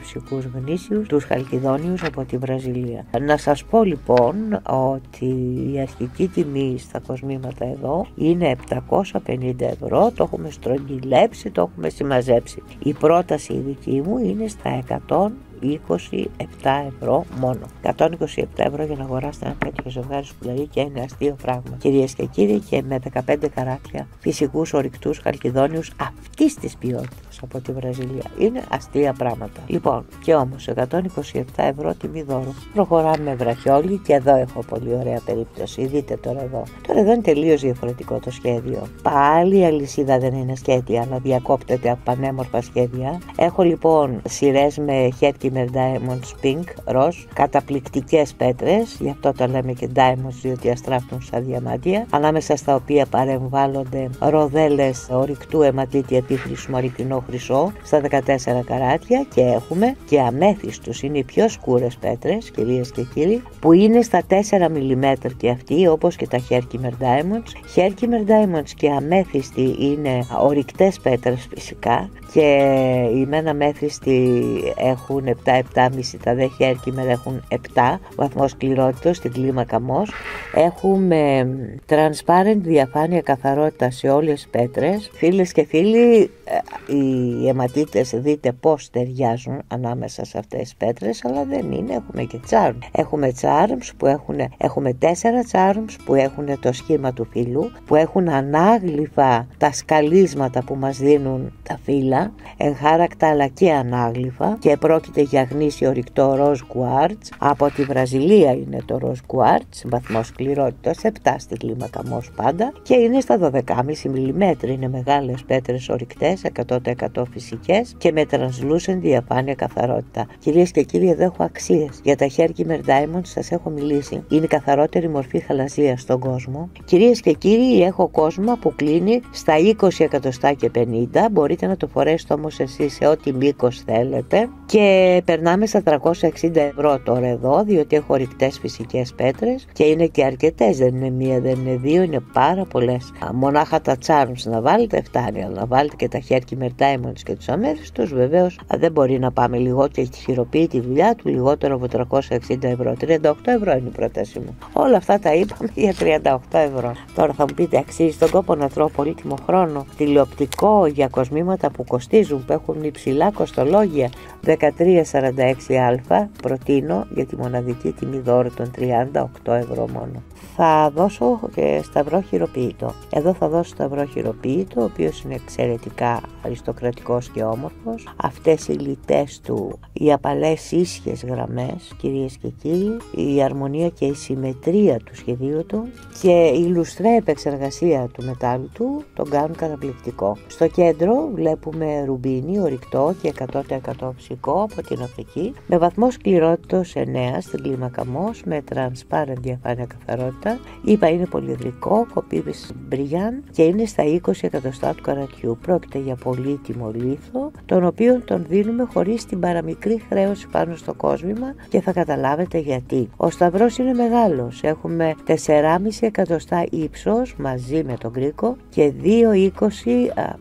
φυσικούς γνήσιους, τους χαλκιδόνιους από τη Βραζιλία. Να σας πω λοιπόν ότι η αρχική τιμή στα κοσμήματα εδώ είναι 750 ευρώ, το έχουμε στρογγυλέψει, το έχουμε συμμαζέψει. Η πρόταση η δική μου είναι στα 100 27 ευρώ μόνο. 127 ευρώ για να αγοράσετε ένα τέτοιο ζευγάρι σκουλαρί και είναι αστείο πράγμα. Κυρίες και κύριοι, και με 15 καράτια φυσικούς ορυκτούς χαλκιδόνιους αυτής της ποιότητας από τη Βραζιλία. Είναι αστεία πράγματα. Λοιπόν, και όμως 127 ευρώ τιμή δώρο. Προχωράμε με βραχιόλι και εδώ έχω πολύ ωραία περίπτωση. Δείτε τώρα εδώ. Τώρα εδώ είναι τελείως διαφορετικό το σχέδιο. Πάλι η αλυσίδα δεν είναι σχέδια, αλλά διακόπτεται από πανέμορφα σχέδια. Έχω λοιπόν σειρές με χέρκι Herkimer Diamonds Pink, ροζ, καταπληκτικές πέτρες, γι' αυτό το λέμε και diamonds διότι αστράφτουν σαν διαμάντια, ανάμεσα στα οποία παρεμβάλλονται ροδέλες ορυκτού αιματίτη επίχρησου μαρικινό χρυσό στα 14 καράτια και έχουμε και αμέθιστους, είναι οι πιο σκούρες πέτρες, κυρίες και κύριοι, που είναι στα 4 mm και αυτοί όπως και τα Herkimer Diamonds. Herkimer Diamonds και αμέθιστοι είναι ορυκτές πέτρες φυσικά και οι μένα μέθιστοι έχουν 7-7,5, τα δε Herkimer έχουν 7 βαθμό σκληρότητος στην κλίμακα μος. Έχουμε transparent διαφάνεια καθαρότητα σε όλες τις πέτρες. Φίλες και φίλοι, ε, οι αιματίτες δείτε πώς ταιριάζουν ανάμεσα σε αυτές τις πέτρες, αλλά δεν είναι, έχουμε και charms. Έχουμε charms που έχουν, έχουμε 4 charms που έχουν το σχήμα του φύλου, που έχουν ανάγλυφα τα σκαλίσματα που μας δίνουν τα φύλλα, εγχάρακτα αλλά και ανάγλυφα και πρόκειται για γνήσιο ρηκτό ροζ κουάρτς. Από τη Βραζιλία είναι το ροζ κουάρτς, βαθμός σκληρότητας 7 στην κλίμακα μος πάντα και είναι στα 12,5 mm. Είναι μεγάλες πέτρες ορυκτές, 100% φυσικές και με translucent διαφάνεια καθαρότητα. Κυρίες και κύριοι, εδώ έχω αξίες. Για τα Herkimer Diamonds σας έχω μιλήσει. Είναι η καθαρότερη μορφή χαλαζία στον κόσμο. Κυρίες και κύριοι, έχω κόσμο που κλείνει στα 20 εκατοστά και 50. Μπορείτε να το φορέσετε όμως εσείς σε ό,τι μήκος θέλετε. Και περνάμε στα 360 ευρώ τώρα εδώ, διότι έχω ρηκτές φυσικές πέτρες και είναι και αρκετές. Δεν είναι μία, δεν είναι δύο, είναι πάρα πολλές. Μονάχα τα charms να βάλετε φτάνει, αλλά να βάλετε και τα Herkimer Diamonds και τους αμέριστους βεβαίως δεν μπορεί να πάμε λιγότερο, έχει χειροποιεί τη δουλειά του λιγότερο από 360 ευρώ. 38 ευρώ είναι η πρόταση μου. Όλα αυτά τα είπαμε για 38 ευρώ. Τώρα θα μου πείτε, αξίζει τον κόπο να τρώω πολύτιμο χρόνο τηλεοπτικό για κοσμήματα που κοστίζουν, που έχουν υψηλά κοστολόγια 1346α. Προτείνω για τη μοναδική τιμή δώρο των 38 ευρώ μόνο. Θα δώσω και σταυρό χειροποίητο. Εδώ θα δώσω σταυρό χειροποίητο, ο οποίος είναι εξαιρετικά αριστοκρατικός και όμορφος. Αυτές οι λιτές του, οι απαλές ίσχυες γραμμές, κυρίες και κύριοι, η αρμονία και η συμμετρία του σχεδίου του και η λουστρέ επεξεργασία του μετάλλου του τον κάνουν καταπληκτικό. Στο κέντρο βλέπουμε ρουμπίνι, ορυκτό και 100% φυσικό από την Αφρική με βαθμό σκληρότητος 9 στην κλίμακα ΜΟΣ με transparent διαφάνεια καθαρότητα. Είπα είναι πολυεδρικό, κοπίδης μπριγιάν και είναι στα 20 εκατοστά του καρατιού. Πρόκειται για πολύτιμο λίθο, τον οποίο τον δίνουμε χωρίς την παραμικρή χρέωση πάνω στο κόσμημα και θα καταλάβετε γιατί. Ο σταυρός είναι μεγάλος, έχουμε 4,5 εκατοστά ύψος μαζί με τον κρίκο και 2,20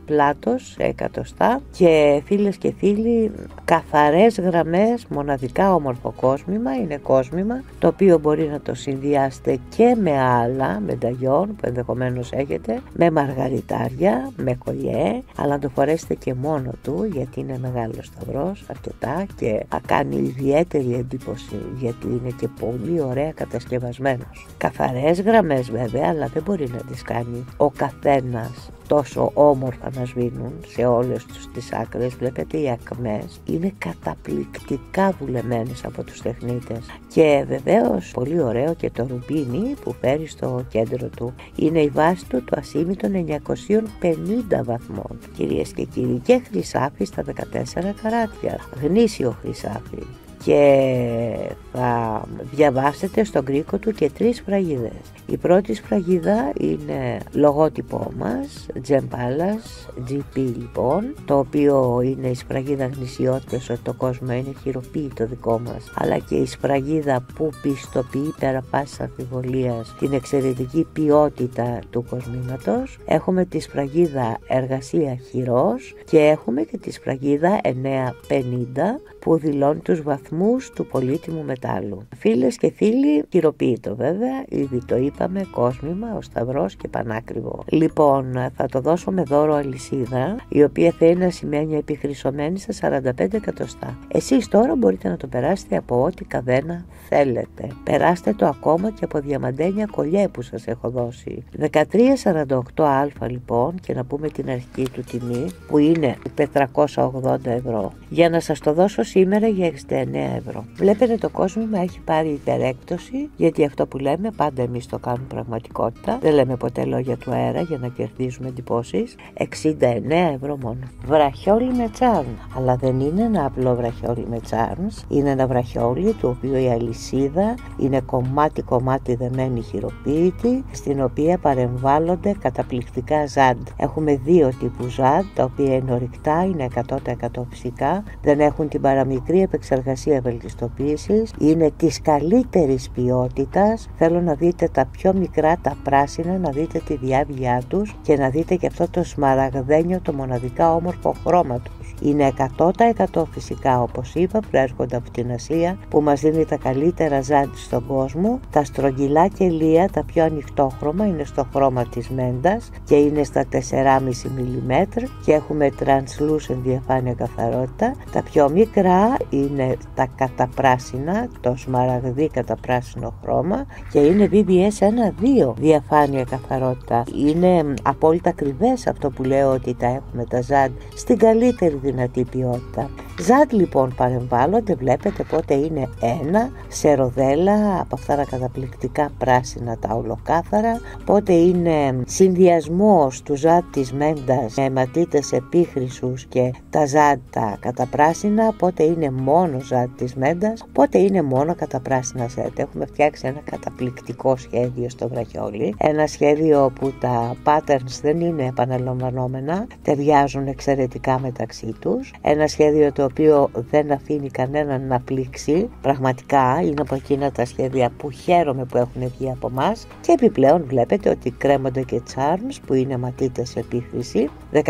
πλάτος εκατοστά και φίλες και φίλοι καθαρές γραμμές, μοναδικά όμορφο κόσμημα, είναι κόσμημα το οποίο μπορεί να το συνδυάσετε και με άλλα μενταγιόν που ενδεχομένως έχετε, με μαργαριτάρια, με κολλιέ, αλλά να το φορέσετε και μόνο του γιατί είναι μεγάλος σταυρός αρκετά και θα κάνει ιδιαίτερη εντύπωση γιατί είναι και πολύ ωραία κατασκευασμένος. Καθαρές γραμμές βέβαια αλλά δεν μπορεί να τις κάνει ο καθένας τόσο όμορφα να σβήνουν σε όλες τους τις άκρες βλέπετε οι ακμές είναι καταπληκτικά βουλεμένες από τους τεχνίτες. Και βεβαίως πολύ ωραίο και το ρουμπίνι που φέρει στο κέντρο του. Είναι η βάση του του ασήμι των 950 βαθμών. Κυρίες και κύριοι και χρυσάφι στα 14 καράτια. Γνήσιο χρυσάφι και θα διαβάσετε στον κρίκο του και τρεις φραγίδες. Η πρώτη σφραγίδα είναι λογότυπό μας, Gem Palace, GP λοιπόν, το οποίο είναι η σφραγίδα γνησιότητας ότι το κόσμο είναι χειροποίητο δικό μας, αλλά και η σφραγίδα που πιστοποιεί πέρα πάσης αμφιβολίας την εξαιρετική ποιότητα του κοσμήματος. Έχουμε τη σφραγίδα εργασία χειρός και έχουμε και τη σφραγίδα 950 που δηλώνει τους βαθμούς του πολύτιμου μετάλλου. Φίλες και φίλοι, χειροποίητο βέβαια, ήδη το είπαμε, κόσμημα, ο Σταυρός και πανάκριβο. Λοιπόν, θα το δώσω με δώρο αλυσίδα, η οποία θα είναι ασημένια επιχρυσωμένη στα 45 εκατοστά. Εσείς τώρα μπορείτε να το περάσετε από ό,τι καδένα θέλετε. Περάστε το ακόμα και από διαμαντένια κολλιέ που σας έχω δώσει. 1348α λοιπόν και να πούμε την αρχική του τιμή που είναι 480 ευρώ. Για να σας το δώσω σήμερα για 69 ευρώ. Βλέπετε το κόσμο έχει πάρει υπερέκτωση γιατί αυτό που λέμε πάντα εμείς το κάνουμε πραγματικότητα. Δεν λέμε ποτέ λόγια του αέρα για να κερδίζουμε εντυπώσεις. 69 ευρώ μόνο. Βραχιόλι με τσάρν. Αλλά δεν είναι ένα απλό βραχιόλι με τσάρν. Είναι ένα βραχιόλι το οποίο η αλυσίδα είναι κομμάτι-κομμάτι δεμένη χειροποίητη στην οποία παρεμβάλλονται καταπληκτικά ζάντ. Έχουμε δύο τύπου ζάντ τα οποία είναι ορυκτά, είναι 100% φυσικά, δεν έχουν την παραμικρή επεξεργασία βελτιστοποίησης, είναι της καλύτερης ποιότητας. Θέλω να δείτε τα πιο μικρά τα πράσινα, να δείτε τη διάβγειά τους και να δείτε και αυτό το σμαραγδένιο το μοναδικά όμορφο χρώμα τους. Είναι 100% φυσικά όπως είπα, προέρχονται από την Ασία που μας δίνει τα καλύτερα ζάντι στον κόσμο. Τα στρογγυλά κελία, τα πιο ανοιχτόχρωμα, είναι στο χρώμα της μέντας και είναι στα 4,5 mm και έχουμε translucent διαφάνεια καθαρότητα. Τα πιο μικρά είναι τα καταπράσινα, το σμαραγδί καταπράσινο χρώμα και είναι BBS 1-2 διαφάνεια καθαρότητα. Είναι απόλυτα ακριβές αυτό που λέω ότι τα έχουμε τα ζάντ στην καλύτερη δυνατή ποιότητα. Ζάντ λοιπόν παρεμβάλλονται, βλέπετε πότε είναι ένα σε ροδέλα από αυτά τα καταπληκτικά πράσινα τα ολοκάθαρα, πότε είναι συνδυασμός του ζάντ της μέντα με αιματίτες επίχρησους και τα ζάντ τα καταπράσινα, πότε είναι μόνο ζάντ της μέντας, πότε είναι μόνο καταπράσινα σετ. Έχουμε φτιάξει ένα καταπληκτικό σχέδιο στο βραχιόλι, ένα σχέδιο που τα patterns δεν είναι επαναλαμβανόμενα, ταιριάζουν εξαιρετικά μεταξύ τους, ένα σχέδιο το οποίο δεν αφήνει κανέναν να πλήξει, πραγματικά είναι από εκείνα τα σχέδια που χαίρομαι που έχουν βγει από εμά και επιπλέον βλέπετε ότι κρέμονται και charms που είναι ματίτες επίχρηση, 14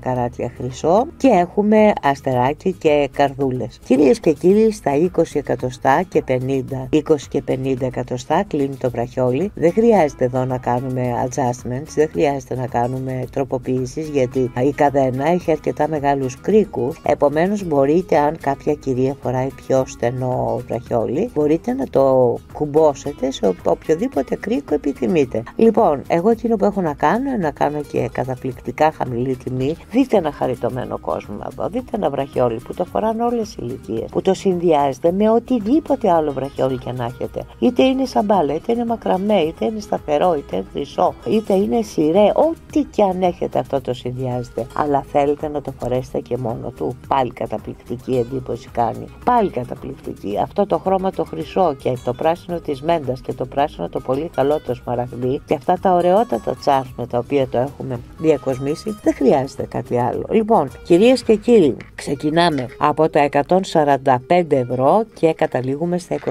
καράτια χρυσό. Και έχουμε αστεράκι και καρδούλες. Κυρίες και κύριοι στα 20 εκατοστά και 50, 20 και 50 εκατοστά κλείνει το βραχιόλι, δεν χρειάζεται εδώ να κάνουμε adjustments, δεν χρειάζεται να κάνουμε τροποποιήσεις γιατί η καδένα έχει αρκετά μεγάλους κρίκους, επομένως μπορείτε αν κάποια κυρία φοράει πιο στενό βραχιόλι, μπορείτε να το κουμπώσετε σε οποιοδήποτε κρίκο επιθυμείτε. Λοιπόν, εγώ εκείνο που έχω να κάνω είναι να κάνω και καταπληκτικά χαμηλή τιμή. Δείτε ένα χαριτωμένο κόσμο εδώ, δείτε ένα βραχιόλι που το φοράνε όλες οι ηλικίες, που το συνδυάζετε με οτιδήποτε άλλο βραχιόλι και να έχετε. Είτε είναι σαμπάλα, είτε είναι μακραμέ, είτε είναι σταθερό, είτε είναι χρυσό, είτε είναι σειρέ, ό,τι και αν έχετε αυτό το συνδυάζετε. Αλλά θέλετε να το φορέσετε και μόνο του. Πάλι καταπληκτική εντύπωση κάνει. Πάλι καταπληκτική. Αυτό το χρώμα το χρυσό και το πράσινο της μέντα και το πράσινο το πολύ καλό το σμαραγδί και αυτά τα ωραιότατα τσάρς με τα οποία το έχουμε διακοσμήσει, δεν χρειάζεται κάτι άλλο. Λοιπόν, κυρίες και κύριοι, ξεκινάμε από τα 145 ευρώ και καταλήγουμε στα 24.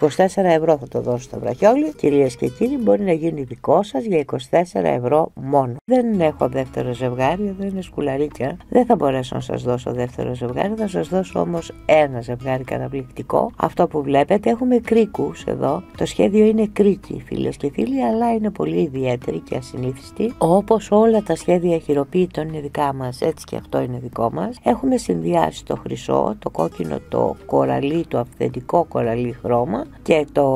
24 ευρώ θα το δώσω στο βραχιόλι. Κυρίες και κύριοι, μπορεί να γίνει δικό σας για 24 ευρώ μόνο. Δεν έχω δεύτερο ζευγάρι, δεν είναι σκουλαρίκια. Δεν θα μπορέσω να σας δώσω δεύτερο ζευγάρι, θα σας δώσω όμως ένα ζευγάρι καταπληκτικό. Αυτό που βλέπετε έχουμε κρίκους εδώ. Το σχέδιο είναι κρίκη, φίλες και φίλοι, αλλά είναι πολύ ιδιαίτερη και ασυνήθιστη. Όπως όλα τα σχέδια χειροποίητων είναι δικά μας, έτσι και αυτό είναι δικό μας. Έχουμε συνδυάσει το χρυσό, το κόκκινο, το κοραλί, το αυθεντικό κοραλί χρώμα και το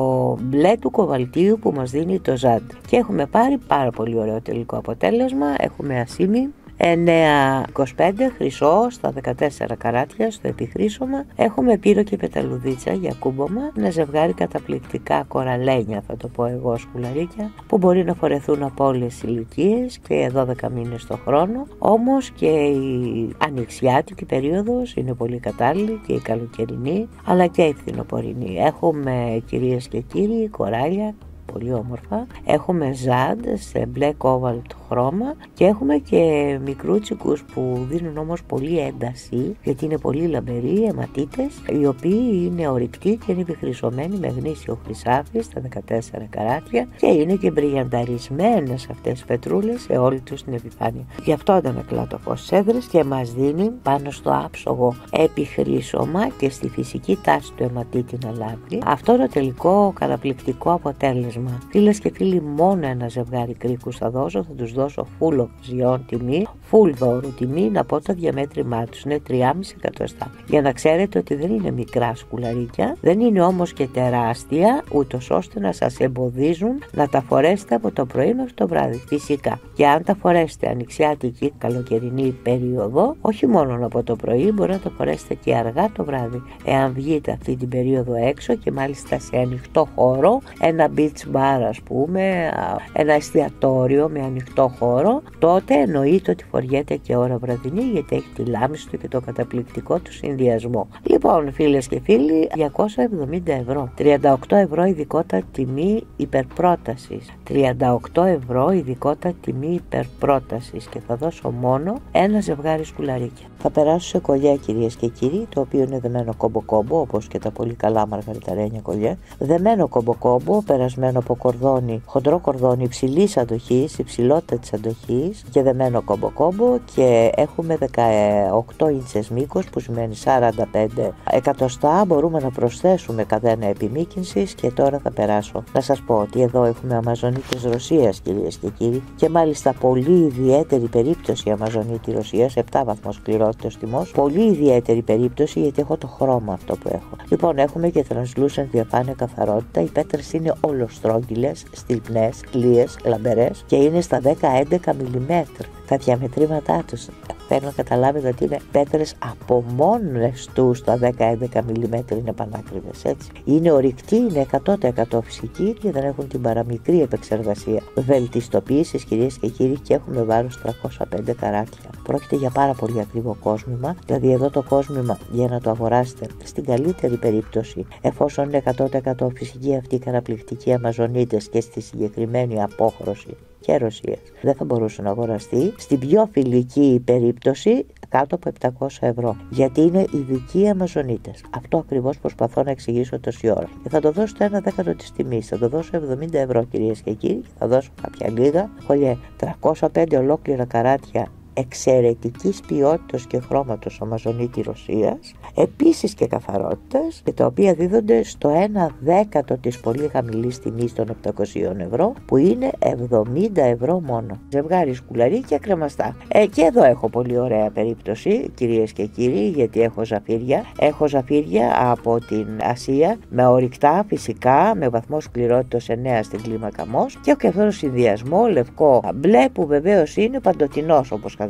μπλε του κοβαλτίου που μας δίνει το ζάντ. Και έχουμε πάρει πάρα πολύ ωραίο τελικό αποτέλεσμα. Έχουμε ασήμι 9,25 χρυσό στα 14 καράτια στο επιχρήσωμα. Έχουμε πύρο και πεταλουδίτσα για κούμπομα. Ένα ζευγάρι καταπληκτικά κοραλένια θα το πω εγώ σκουλαρίκια που μπορεί να φορεθούν από όλες τις ηλικίες και 12 μήνες το χρόνο. Όμως και η ανοιξιάτικη περίοδος είναι πολύ κατάλληλη και η καλοκαιρινή αλλά και η φθινοπορεινή. Έχουμε κυρίες και κύριοι κοράλια πολύ όμορφα. Έχουμε ζάντ σε μπλε κόβαλτ χρώμα και έχουμε και μικρούτσικους που δίνουν όμως πολύ ένταση γιατί είναι πολύ λαμπεροί αιματίτες οι οποίοι είναι ορυκτοί και είναι επιχρυσωμένοι με γνήσιο χρυσάφι στα 14 καράτια και είναι και μπριγιανταρισμένες αυτές τις πετρούλες σε όλη τους την επιφάνεια. Γι' αυτό αντανακλά το φως έδρες και μας δίνει πάνω στο άψογο επιχρήσωμα και στη φυσική τάση του αιματίτη να λάβει αυτό το τελικό καταπληκτικό αποτέλεσμα κόσμο. Φίλε και φίλοι, μόνο ένα ζευγάρι κρίκου θα δώσω, θα τους δώσω full οξιών τιμή, full δώρου τιμή, να πω το διαμέτρημά τους είναι 3,5 εκατοστά. Για να ξέρετε ότι δεν είναι μικρά σκουλαρίκια, δεν είναι όμως και τεράστια, ούτως ώστε να σας εμποδίζουν να τα φορέσετε από το πρωί μέχρι το βράδυ. Φυσικά. Και αν τα φορέσετε ανοιξιάτικη καλοκαιρινή περίοδο, όχι μόνο από το πρωί, μπορεί να τα φορέσετε και αργά το βράδυ. Εάν βγείτε αυτή την περίοδο έξω και μάλιστα σε ανοιχτό χώρο, ένα beach bar ας πούμε, ένα εστιατόριο με ανοιχτό χώρο, τότε εννοείται ότι φοριέται και ώρα βραδινή γιατί έχει τη λάμψη του και το καταπληκτικό του συνδυασμό. Λοιπόν, φίλες και φίλοι, 270 ευρώ. 38 ευρώ ειδικότητα τιμή υπερπρότασης. 38 ευρώ ειδικότητα τιμή υπερπρότασης και θα δώσω μόνο ένα ζευγάρι σκουλαρίκια. Θα περάσω σε κολλιά κυρίες και κύριοι, το οποίο είναι δεμένο κόμπο-κόμπο, όπως και τα πολύ καλά μαργαριταρένια κολλιά. Δεμένο κόμπο-κόμπο, περασμένο από κορδόνι, χοντρό κορδόνι υψηλής αντοχής, υψηλότητα της αντοχής και δεμένο κόμπο-κόμπο και έχουμε 18 ίντσες μήκος που σημαίνει 45 εκατοστά. Μπορούμε να προσθέσουμε καθένα επιμήκυνσης και τώρα θα περάσω να σας πω ότι εδώ έχουμε Αμαζονίτες Ρωσίας κυρίες και κύριοι και μάλιστα πολύ ιδιαίτερη περίπτωση Αμαζονίτη Ρωσίας, 7 βαθμός σκληρότητας τιμός, πολύ ιδιαίτερη περίπτωση γιατί έχω το χρώμα αυτό που έχω. Λοιπόν έχουμε και translucent διαφάνεια καθαρότητα, οι πέτρες είναι ολοστρόγγυλες, στυλπνές, κλείες, λαμπερές και είναι στα 10-11 mm τα διαμετρήματά τους. Θέλω να καταλάβετε ότι είναι πέτρες από μόνες τους τα 10-11 mm είναι πανάκριβες έτσι. Είναι ορυκτή, είναι 100% φυσική και δεν έχουν την παραμικρή επεξεργασία. Βελτιστοποίησης κυρίες και κύριοι και έχουμε βάρος 305 καράτια. Πρόκειται για πάρα πολύ ακριβό κόσμημα, δηλαδή εδώ το κόσμημα για να το αγοράσετε στην καλύτερη περίπτωση εφόσον είναι 100% φυσική αυτή η καταπληκτική Αμαζονίτες και στη συγκεκριμένη απόχρωση και Ρωσίας. Δεν θα μπορούσε να αγοραστεί στην πιο φιλική περίπτωση κάτω από 700 ευρώ. Γιατί είναι ειδικοί Αμαζονίτες. Αυτό ακριβώς προσπαθώ να εξηγήσω τόση ώρα. Και θα το δώσω το ένα δέκατο της τιμής. Θα το δώσω 70 ευρώ κυρίες και κύριοι. Θα δώσω κάποια λίγα. Χολιέ 305 ολόκληρα καράτια εξαιρετικής ποιότητας και χρώματος Αμαζονίτη Ρωσίας, επίσης και καθαρότητας και τα οποία δίδονται στο 1 δέκατο της πολύ χαμηλής τιμής των 700 ευρώ που είναι 70 ευρώ μόνο. Ζευγάρι σκουλαρί και κρεμαστά. Ε, και εδώ έχω πολύ ωραία περίπτωση κυρίες και κύριοι γιατί έχω ζαφύρια. Έχω ζαφύρια από την Ασία με ορυκτά φυσικά με βαθμό σκληρότητας 9 στην κλίμακα και έχω και αυτό το συνδυασμό λευκό μπλε που βεβαίως είναι παντοτινός όπως καταλαβαίνετε.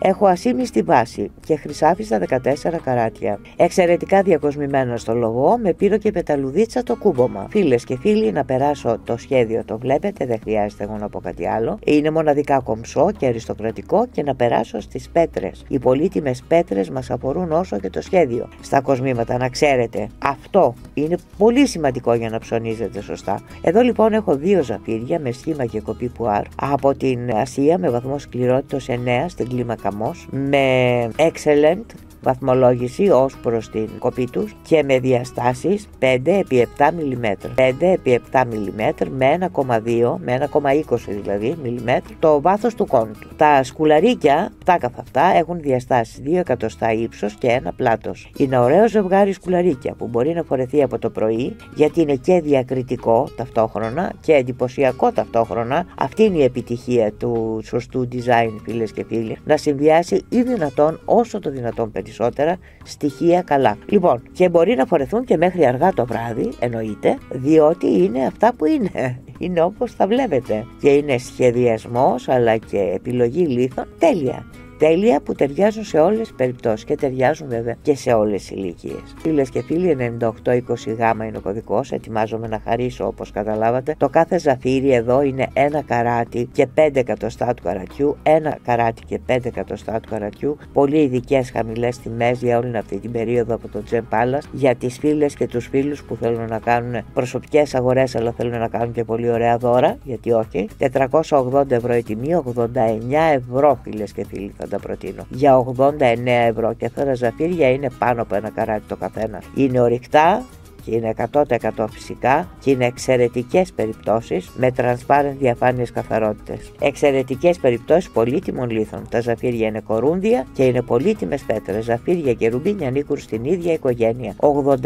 Έχω ασήμι στη βάση και χρυσάφι στα 14 καράτια. Εξαιρετικά διακοσμημένο στο λογό, με πύρο και πεταλουδίτσα το κούμπομα. Φίλες και φίλοι, να περάσω το σχέδιο, το βλέπετε, δεν χρειάζεται εγώ να πω κάτι άλλο. Είναι μοναδικά κομψό και αριστοκρατικό και να περάσω στις πέτρες. Οι πολύτιμες πέτρες μας αφορούν όσο και το σχέδιο. Στα κοσμήματα, να ξέρετε. Αυτό είναι πολύ σημαντικό για να ψωνίζετε σωστά. Εδώ λοιπόν έχω δύο ζαφύρια με σχήμα και κοπή πουάρ από την Ασία με βαθμό σκληρότητας 9 στην κλίμακα ΜΟΣ με excellent βαθμολόγηση ως προς την κοπή τους και με διαστάσεις 5 επί 7 mm. 5 επί 7 mm με 1,2 με 1,20 δηλαδή mm το βάθος του κόντου. Τα σκουλαρίκια, τα καθ' αυτά, έχουν διαστάσεις 2 εκατοστά ύψος και ένα πλάτος. Είναι ωραίο ζευγάρι σκουλαρίκια που μπορεί να φορεθεί από το πρωί γιατί είναι και διακριτικό ταυτόχρονα και εντυπωσιακό ταυτόχρονα. Αυτή είναι η επιτυχία του σωστού design φίλες και φίλοι. Να συνδυάσει ή δυνατόν όσο το δυνατόν περισσότερο περισσότερα στοιχεία καλά. Λοιπόν, και μπορεί να φορεθούν και μέχρι αργά το βράδυ, εννοείται, διότι είναι αυτά που είναι. Είναι όπως τα βλέπετε. Και είναι σχεδιασμός αλλά και επιλογή λίθων τέλεια τέλεια που ταιριάζουν σε όλες τις περιπτώσεις και ταιριάζουν βέβαια και σε όλες τις ηλικίες. Φίλες και φίλοι, 9820 γάμα είναι ο κωδικός. Ετοιμάζομαι να χαρίσω όπως καταλάβατε. Το κάθε ζαφύρι εδώ είναι ένα καράτι και 5 εκατοστά του καρατιού. Ένα καράτι και 5 εκατοστά του καρατιού. Πολύ ειδικές χαμηλές τιμές για όλη αυτή την περίοδο από το Τζεμ Πάλας για τις φίλες και τους φίλους που θέλουν να κάνουν προσωπικές αγορές αλλά θέλουν να κάνουν και πολύ ωραία δώρα. Γιατί όχι. 480 ευρώ η τιμή, 89 ευρώ φίλες και φίλοι τα προτείνω. Για 89 ευρώ και αυτά τα ζαφύρια είναι πάνω από ένα καράτι το καθένα. Είναι ορυκτά, και είναι 100% φυσικά και είναι εξαιρετικές περιπτώσεις με transparent διαφάνειες καθαρότητες. Εξαιρετικές περιπτώσεις πολύτιμων λίθων. Τα ζαφύρια είναι κορούνδια και είναι πολύτιμες πέτρες. Ζαφύρια και ρουμπίνια ανήκουν στην ίδια οικογένεια. 89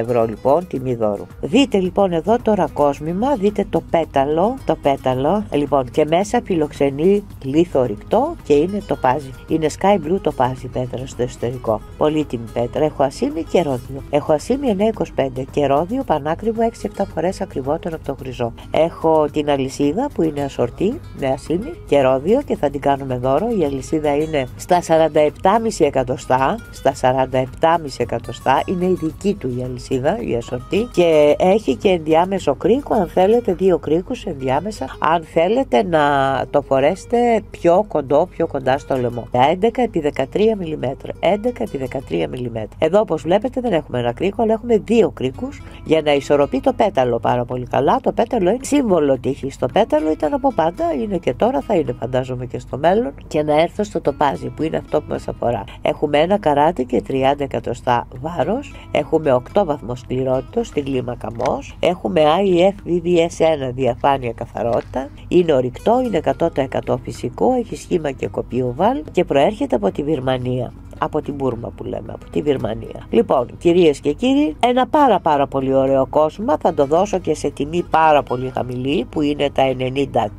ευρώ λοιπόν τιμή δώρου. Δείτε λοιπόν εδώ τώρα κόσμημα, δείτε το πέταλο, το πέταλο, λοιπόν και μέσα φιλοξενεί λίθο ρηκτό και είναι το πάζι. Είναι sky blue το πάζι πέτρα στο εσωτερικό. Πολύτιμη πέτρα. Έχω ασήμι και ρόδιο. Έχω ασήμι 9,25 και ρόδιο πανάκριβο 6-7 φορές ακριβότερο από το χρυσό. Έχω την αλυσίδα που είναι ασορτή με ασήμι και ρόδιο και θα την κάνουμε δώρο. Η αλυσίδα είναι στα 47,5 εκατοστά. Στα 47,5 εκατοστά είναι η δική του η αλυσίδα, η ασορτή και έχει και ενδιάμεσο κρίκο. Αν θέλετε, δύο κρίκους ενδιάμεσα. Αν θέλετε να το φορέσετε πιο κοντό, πιο κοντά στο λαιμό. 11 επί 13 mm. 11 επί 13 mm. Εδώ όπως βλέπετε δεν έχουμε ένα κρίκο, αλλά έχουμε δύο κρίκου για να ισορροπεί το πέταλο πάρα πολύ καλά. Το πέταλο είναι σύμβολο τύχης. Το πέταλο ήταν από πάντα, είναι και τώρα, θα είναι φαντάζομαι και στο μέλλον. Και να έρθω στο τοπάζι που είναι αυτό που μας αφορά. Έχουμε ένα καράτι και 30 εκατοστά βάρος. Έχουμε 8 βαθμό σκληρότητας στην κλίμακα ΜΟΣ. Έχουμε IF VVS1 διαφάνεια καθαρότητα. Είναι ορυκτό, είναι 100% φυσικό, έχει σχήμα και κοπείο βάλ και προέρχεται από τη Βυρμανία από την Μπούρμα που λέμε, από τη Βυρμανία. Λοιπόν, κυρίες και κύριοι, ένα πάρα πάρα πολύ ωραίο κόσμο. Θα το δώσω και σε τιμή πάρα πολύ χαμηλή, που είναι τα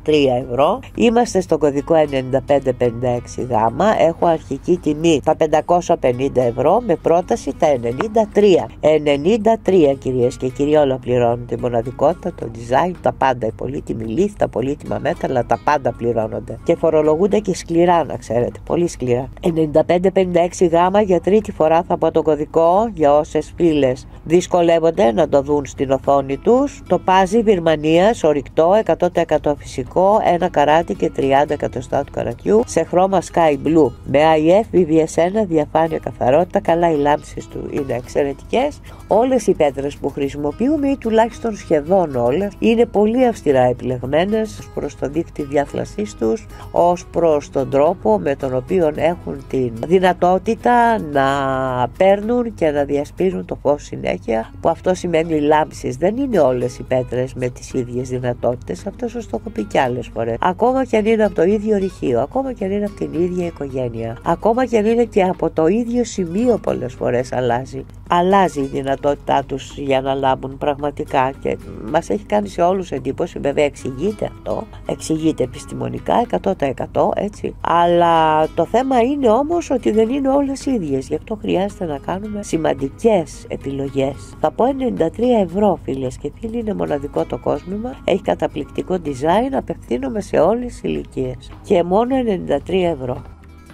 93 ευρώ. Είμαστε στο κωδικό 9556 γάμα. Έχω αρχική τιμή τα 550 ευρώ με πρόταση τα 93. 93 κυρίες και κύριοι, όλα πληρώνουν τη μοναδικότητα, το design, τα πάντα, η πολύτιμη λύθη, τα πολύτιμα μέτρα, αλλά τα πάντα πληρώνονται. Και φορολογούνται και σκληρά, να ξέρετε, πολύ σκληρά. 95-56 6 γάμα για τρίτη φορά θα πω το κωδικό για όσες φίλε δυσκολεύονται να το δουν στην οθόνη τους. Το πάζι Βυρμανία, ορυκτό, 100% φυσικό, ένα καράτι και 30 εκατοστά του καρατιού σε χρώμα sky blue. Με IF, VVS1, διαφάνεια καθαρότητα, καλά οι λάμψεις του είναι εξαιρετικές. Όλες οι πέτρες που χρησιμοποιούμε ή τουλάχιστον σχεδόν όλες είναι πολύ αυστηρά επιλεγμένες προς το δίκτυο διάθλασή τους, ως προς τον τρόπο με τον οποίο έχουν την δυνατότητα δυνατότητα να παίρνουν και να διασπίζουν το φως συνέχεια που αυτό σημαίνει λάμψεις. Δεν είναι όλες οι πέτρες με τις ίδιες δυνατότητες, αυτό σας το έχω πει κι άλλες φορές. Ακόμα και αν είναι από το ίδιο ρηχείο, ακόμα και αν είναι από την ίδια οικογένεια, ακόμα και αν είναι και από το ίδιο σημείο πολλές φορές αλλάζει. Αλλάζει η δυνατότητά τους για να λάμπουν πραγματικά και μας έχει κάνει σε όλους εντύπωση, βέβαια εξηγείται αυτό, εξηγείται επιστημονικά 100% έτσι, αλλά το θέμα είναι όμως ότι δεν είναι όλες ίδιες, γι' αυτό χρειάζεται να κάνουμε σημαντικές επιλογές. Θα πω 93 ευρώ φίλες και φίλοι, είναι μοναδικό το κόσμημα, έχει καταπληκτικό design, απευθύνομαι σε όλες τις ηλικίες. και μόνο 93 ευρώ.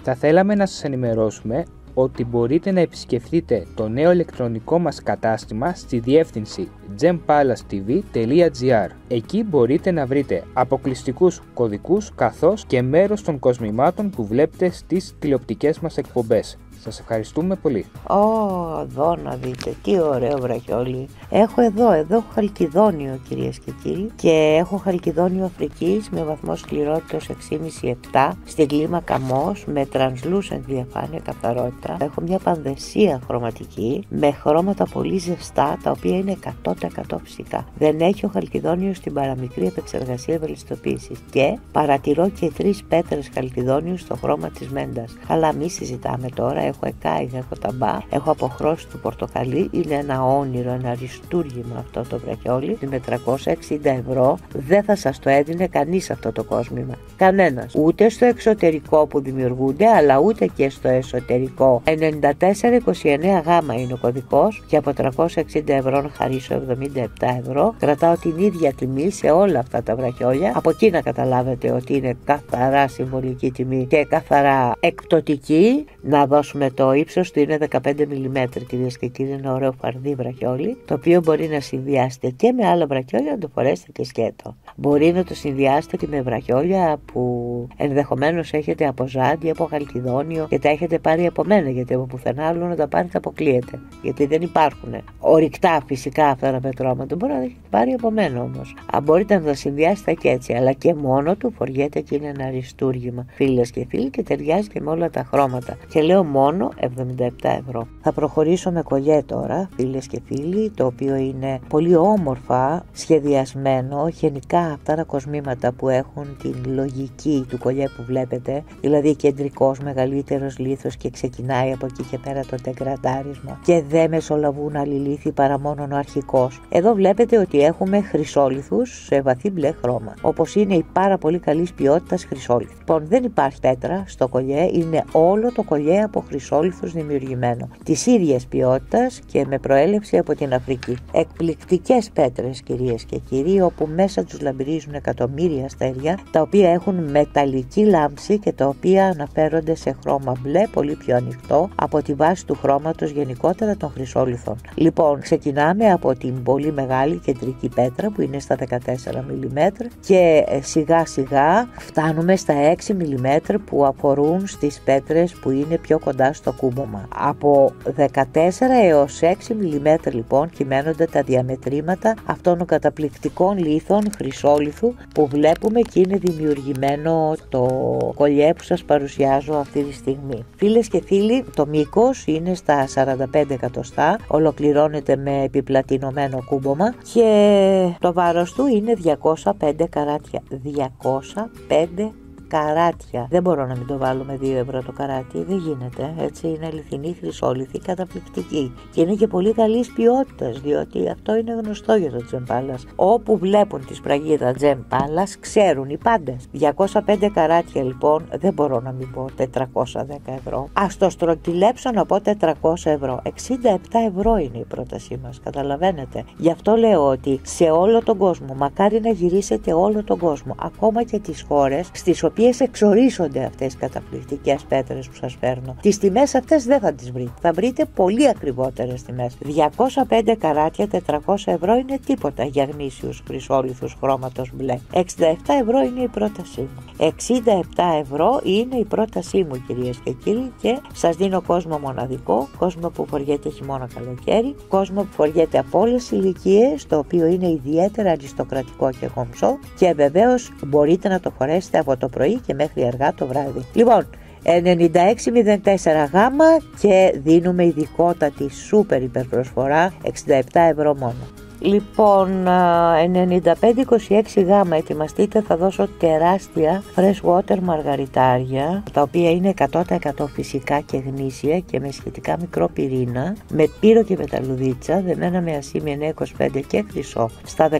Θα θέλαμε να σας ενημερώσουμε ότι μπορείτε να επισκεφτείτε το νέο ηλεκτρονικό μας κατάστημα στη διεύθυνση gempalastv.gr. Εκεί μπορείτε να βρείτε αποκλειστικούς κωδικούς καθώς και μέρος των κοσμημάτων που βλέπετε στις τηλεοπτικές μας εκπομπές. Σας ευχαριστούμε πολύ. Ω, εδώ να δείτε, τι ωραίο βραχιόλι. Έχω εδώ, εδώ έχω χαλκιδόνιο κυρίες και κύριοι και έχω χαλκιδόνιο Αφρικής με βαθμό σκληρότητας 6,5-7 στην κλίμα καμός με translucent διαφάνεια καθαρότητα. Έχω μια πανδεσία χρωματική με χρώματα πολύ ζεστά τα οποία είναι 100% φυσικά. Δεν έχει ο χαλκιδόνιο στην παραμικρή επεξεργασία ευελιστοποίησης και παρατηρώ και τρεις πέτρες χαλκιδόνιους στο χρώμα της μέντα. Αλλά μη συζητάμε τώρα, έχω εκάη, έχω ταμπά, έχω αποχρώσει του πορτοκαλί, είναι ένα όνειρο, ένα αριστούργημα αυτό το βραχιόλι με 360 ευρώ δεν θα σας το έδινε κανείς αυτό το κόσμημα. Κανένας. Ούτε στο εξωτερικό που δημιουργούνται, αλλά ούτε και στο εσωτερικό. 9429 γάμα είναι ο κωδικός και από 360 ευρώ να χαρίσω 77 ευρώ. Κρατάω την ίδια τιμή σε όλα αυτά τα βραχιόλια. Από εκεί να καταλάβετε ότι είναι καθαρά συμβολική τιμή και καθαρά εκπτωτική. Να δώσουμε το ύψος του είναι 15 mm κυρίες και κύριοι. Είναι ωραίο φαρδί βραχιόλι, το οποίο μπορεί να συνδυάσετε και με άλλα βραχιόλια να το φορέσετε και σκέτο. Μπορεί να το συνδυάσετε και με βραχιόλια που ενδεχομένως έχετε από ζάντι, από χαλκιδόνιο και τα έχετε πάρει από μένα. Γιατί από πουθενά άλλο να τα πάρετε αποκλείεται. Γιατί δεν υπάρχουν. Ορυκτά φυσικά αυτά τα πετρώματα. Μπορεί να τα έχετε πάρει από μένα όμως. Αν μπορείτε να τα συνδυάσετε και έτσι. Αλλά και μόνο του φοριέται και είναι ένα αριστούργημα. Φίλες και φίλοι και ταιριάζει και με όλα τα χρώματα. Και λέω μόνο μόνο 77 ευρώ. Θα προχωρήσω με κολλιέ τώρα, φίλες και φίλοι, το οποίο είναι πολύ όμορφα σχεδιασμένο, γενικά αυτά τα κοσμήματα που έχουν την λογική του κολλιέ που βλέπετε, δηλαδή κεντρικός μεγαλύτερος λίθος και ξεκινάει από εκεί και πέρα το τεγκρατάρισμα και δεν μεσολαβούν άλλη λίθη παρά μόνο ο αρχικός. Εδώ βλέπετε ότι έχουμε χρυσόλιθους σε βαθύ μπλε χρώμα, όπως είναι η πάρα πολύ καλής ποιότητας χρυσόλιθη. Λοιπόν, δεν υπάρχει πέτρα στο κολλιέ, είναι όλο το κολλιέ από χρυσόλιθους δημιουργημένο. Της ίδιας ποιότητας και με προέλευση από την Αφρική. Εκπληκτικές πέτρες, κυρίες και κύριοι, όπου μέσα τους λαμπυρίζουν εκατομμύρια αστέρια, τα οποία έχουν μεταλλική λάμψη και τα οποία αναφέρονται σε χρώμα μπλε, πολύ πιο ανοιχτό από τη βάση του χρώματος γενικότερα των χρυσόλιθων. Λοιπόν, ξεκινάμε από την πολύ μεγάλη κεντρική πέτρα που είναι στα 14 mm και ε, σιγά σιγά φτάνουμε στα 6 mm που αφορούν στις πέτρες που είναι πιο κοντά στο κούμπομα. Από 14 έως 6 mm λοιπόν κυμαίνονται τα διαμετρήματα αυτών των καταπληκτικών λίθων χρυσόλιθου που βλέπουμε και είναι δημιουργημένο το κολλιέ που σας παρουσιάζω αυτή τη στιγμή. Φίλες και φίλοι, το μήκος είναι στα 45 εκατοστά, ολοκληρώνεται με επιπλατινωμένο κούμπομα και το βάρος του είναι 205 καράτια. 205 καράτια. Δεν μπορώ να μην το βάλω με 2 ευρώ το καράτι. Δεν γίνεται. Έτσι είναι αληθινή χρυσόλιθη, καταπληκτική. Και είναι και πολύ καλής ποιότητας, διότι αυτό είναι γνωστό για το τζεμπάλα. Όπου βλέπουν τη σπραγίδα τζεμπάλα, ξέρουν οι πάντες. 205 καράτια λοιπόν, δεν μπορώ να μην πω 410 ευρώ. Α το στροκυλέψω να πω 400 ευρώ. 67 ευρώ είναι η πρότασή μας, καταλαβαίνετε. Γι' αυτό λέω ότι σε όλο τον κόσμο, μακάρι να γυρίσετε όλο τον κόσμο, ακόμα και τις χώρες στις οποίες εξορίσσονται αυτές οι καταπληκτικές πέτρες που σας φέρνω. Τις τιμές αυτές δεν θα τις βρείτε. Θα βρείτε πολύ ακριβότερες τιμές. 205 καράτια 400 ευρώ είναι τίποτα για γνήσιους χρυσόλιθους χρώματος μπλε. 67 ευρώ είναι η πρότασή μου. 67 ευρώ είναι η πρότασή μου κυρίες και κύριοι και σας δίνω κόσμο μοναδικό, κόσμο που φοριέται χειμώνα καλοκαίρι, κόσμο που φοριέται από όλες τις ηλικίες, το οποίο είναι ιδιαίτερα αριστοκρατικό και κομψό και βεβαίως μπορείτε να το φορέσετε από το πρωί και μέχρι αργά το βράδυ. Λοιπόν, 9604 γάμα και δίνουμε ειδικότατη σούπερ υπερπροσφορά 67 ευρώ μόνο. Λοιπόν, 95-26 γάμα ετοιμαστείτε, θα δώσω τεράστια fresh water μαργαριτάρια, τα οποία είναι 100% φυσικά και γνήσια και με σχετικά μικρό πυρήνα, με πύρο και μεταλλουδίτσα, δεμένα με ασήμι 925 και χρυσό, στα 14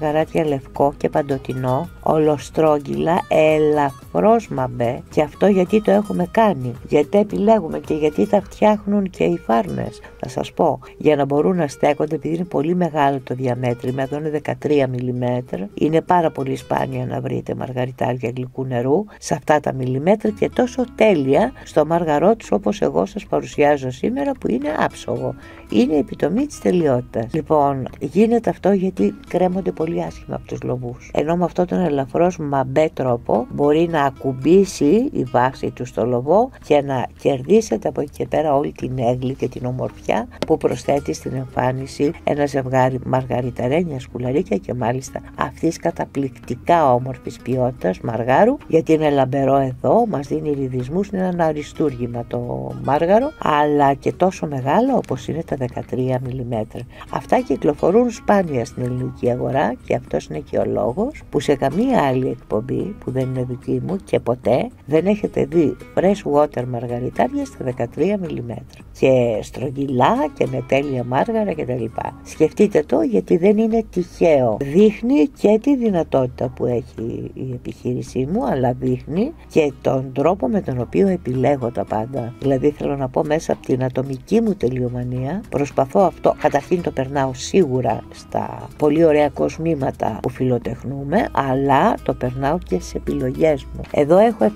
καράτια λευκό και παντοτινό, ολοστρόγγυλα, ελαφρώς μαμπέ και αυτό γιατί το έχουμε κάνει, γιατί επιλέγουμε και γιατί τα φτιάχνουν και οι φάρμες, θα σας πω, για να μπορούν να στέκονται επειδή είναι πολύ μεγάλο το διαμέτρημα, εδώ είναι 13 mm. Είναι πάρα πολύ σπάνια να βρείτε μαργαριτάρια γλυκού νερού σε αυτά τα μιλιμέτρα και τόσο τέλεια στο μαργαρό τους όπως εγώ σας παρουσιάζω σήμερα που είναι άψογο. Είναι η επιτομή της τελειότητας. Λοιπόν, γίνεται αυτό γιατί κρέμονται πολύ άσχημα από τους λοβούς. Ενώ με αυτόν τον ελαφρώς μαμπέ τρόπο μπορεί να ακουμπήσει η βάση του στο λοβό και να κερδίσετε από εκεί και πέρα όλη την έγκλη και την ομορφιά που προσθέτει στην εμφάνιση ένα ζευγάρι μαργαριταρένια σκουλαρίκια και μάλιστα αυτής καταπληκτικά όμορφης ποιότητας μαργάρου, γιατί είναι λαμπερό εδώ, μας δίνει ρυθμού, είναι ένα αριστούργημα το μάργαρο, αλλά και τόσο μεγάλο όπως είναι τα 13 mm. Αυτά κυκλοφορούν σπάνια στην ελληνική αγορά και αυτός είναι και ο λόγος που σε καμία άλλη εκπομπή που δεν είναι δική μου και ποτέ δεν έχετε δει fresh water μαργαριτάρια στα 13 mm και στρογγυλά και με τέλεια μάργαρα κτλ. Σκεφτείτε το γιατί δεν είναι τυχαίο. Δείχνει και τη δυνατότητα που έχει η επιχείρησή μου, αλλά δείχνει και τον τρόπο με τον οποίο επιλέγω τα πάντα. Δηλαδή θέλω να πω μέσα από την ατομική μου τελειομανία, προσπαθώ αυτό, καταρχήν το περνάω σίγουρα στα πολύ ωραία κοσμήματα που φιλοτεχνούμε, αλλά το περνάω και σε επιλογές μου. Εδώ έχω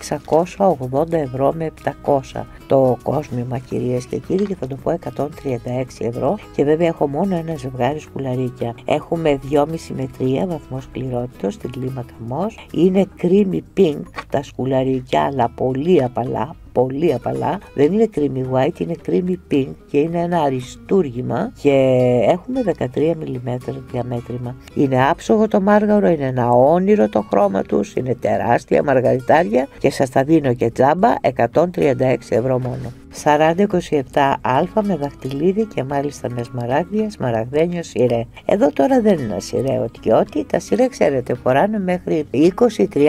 680 ευρώ με 700 το κόσμημα κυρίες και κύριοι και θα το πω 136 ευρώ και βέβαια έχω μόνο ένα ζευγάρι σκουλαρίκια. Έχουμε 2,5 με 3 βαθμό σκληρότητας στην κλίμακα Μος. Είναι creamy pink τα σκουλαρίκια αλλά πολύ απαλά πολύ απαλά. Δεν είναι creamy white, είναι creamy pink και είναι ένα αριστούργημα και έχουμε 13 mm διαμέτρημα. Είναι άψογο το μάργαρο, είναι ένα όνειρο το χρώμα τους, είναι τεράστια μαργαριτάρια και σας τα δίνω και τζάμπα 136 ευρώ μόνο. 4027α με δαχτυλίδι και μάλιστα με σμαράγδια, σμαραγδένιος σιρέ. Εδώ τώρα δεν είναι σιρέ ότι τα σιρέ ξέρετε φοράνε μέχρι 20, 30,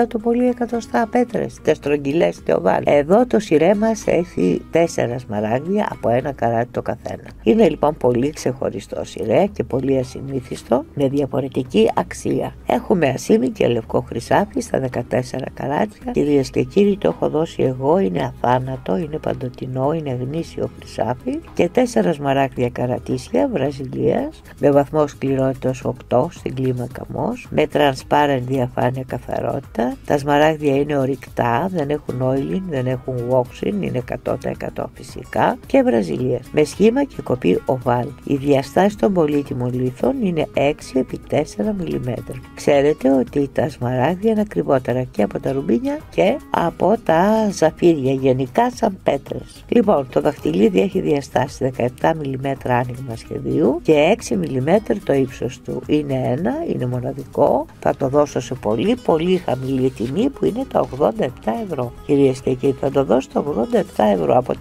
40 το πολύ εκατοστά πέτρες, τε στρογγυλές, τε οβάλ. Εδώ το σιρέ μας έχει 4 σμαράγδια από ένα καράτι το καθένα. Είναι λοιπόν πολύ ξεχωριστό σιρέ και πολύ ασυνήθιστο με διαφορετική αξία. Έχουμε ασήμι και λευκό χρυσάφι στα 14 καράτια. Κυρίες και κύριοι το έχω δώσει εγώ, είναι αθάνατο, είναι είναι παντοτινό, είναι γνήσιο χρυσάφι και τέσσερα σμαράγδια καρατήσια Βραζιλίας με βαθμό σκληρότητας 8 στην κλίμακα μος, με transparent διαφάνεια καθαρότητα. Τα σμαράγδια είναι ορυκτά, δεν έχουν oiling, δεν έχουν washing, είναι 100% φυσικά και Βραζιλίας με σχήμα και κοπή oval. Η διαστάση των πολύτιμων λίθων είναι 6 επί 4 mm. Ξέρετε ότι τα σμαράγδια είναι ακριβότερα και από τα ρουμπίνια και από τα ζαφύρια γενικά σαν πέτρες. Λοιπόν, το δαχτυλίδι έχει διαστάσει 17 mm άνοιγμα σχεδίου και 6 mm το ύψος του. Είναι ένα, είναι μοναδικό, θα το δώσω σε πολύ πολύ χαμηλή τιμή που είναι τα 87 ευρώ. Κυρίες και κύριοι, θα το δώσω τα 87 ευρώ από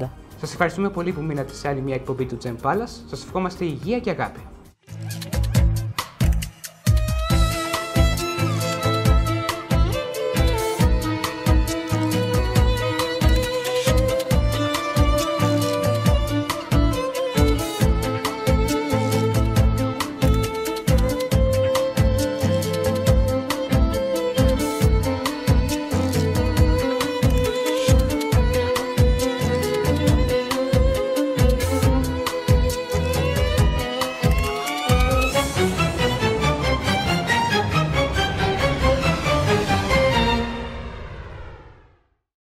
480. Σας ευχαριστούμε πολύ που μείνατε σε άλλη μια εκπομπή του Gem Palace. Σας ευχόμαστε υγεία και αγάπη.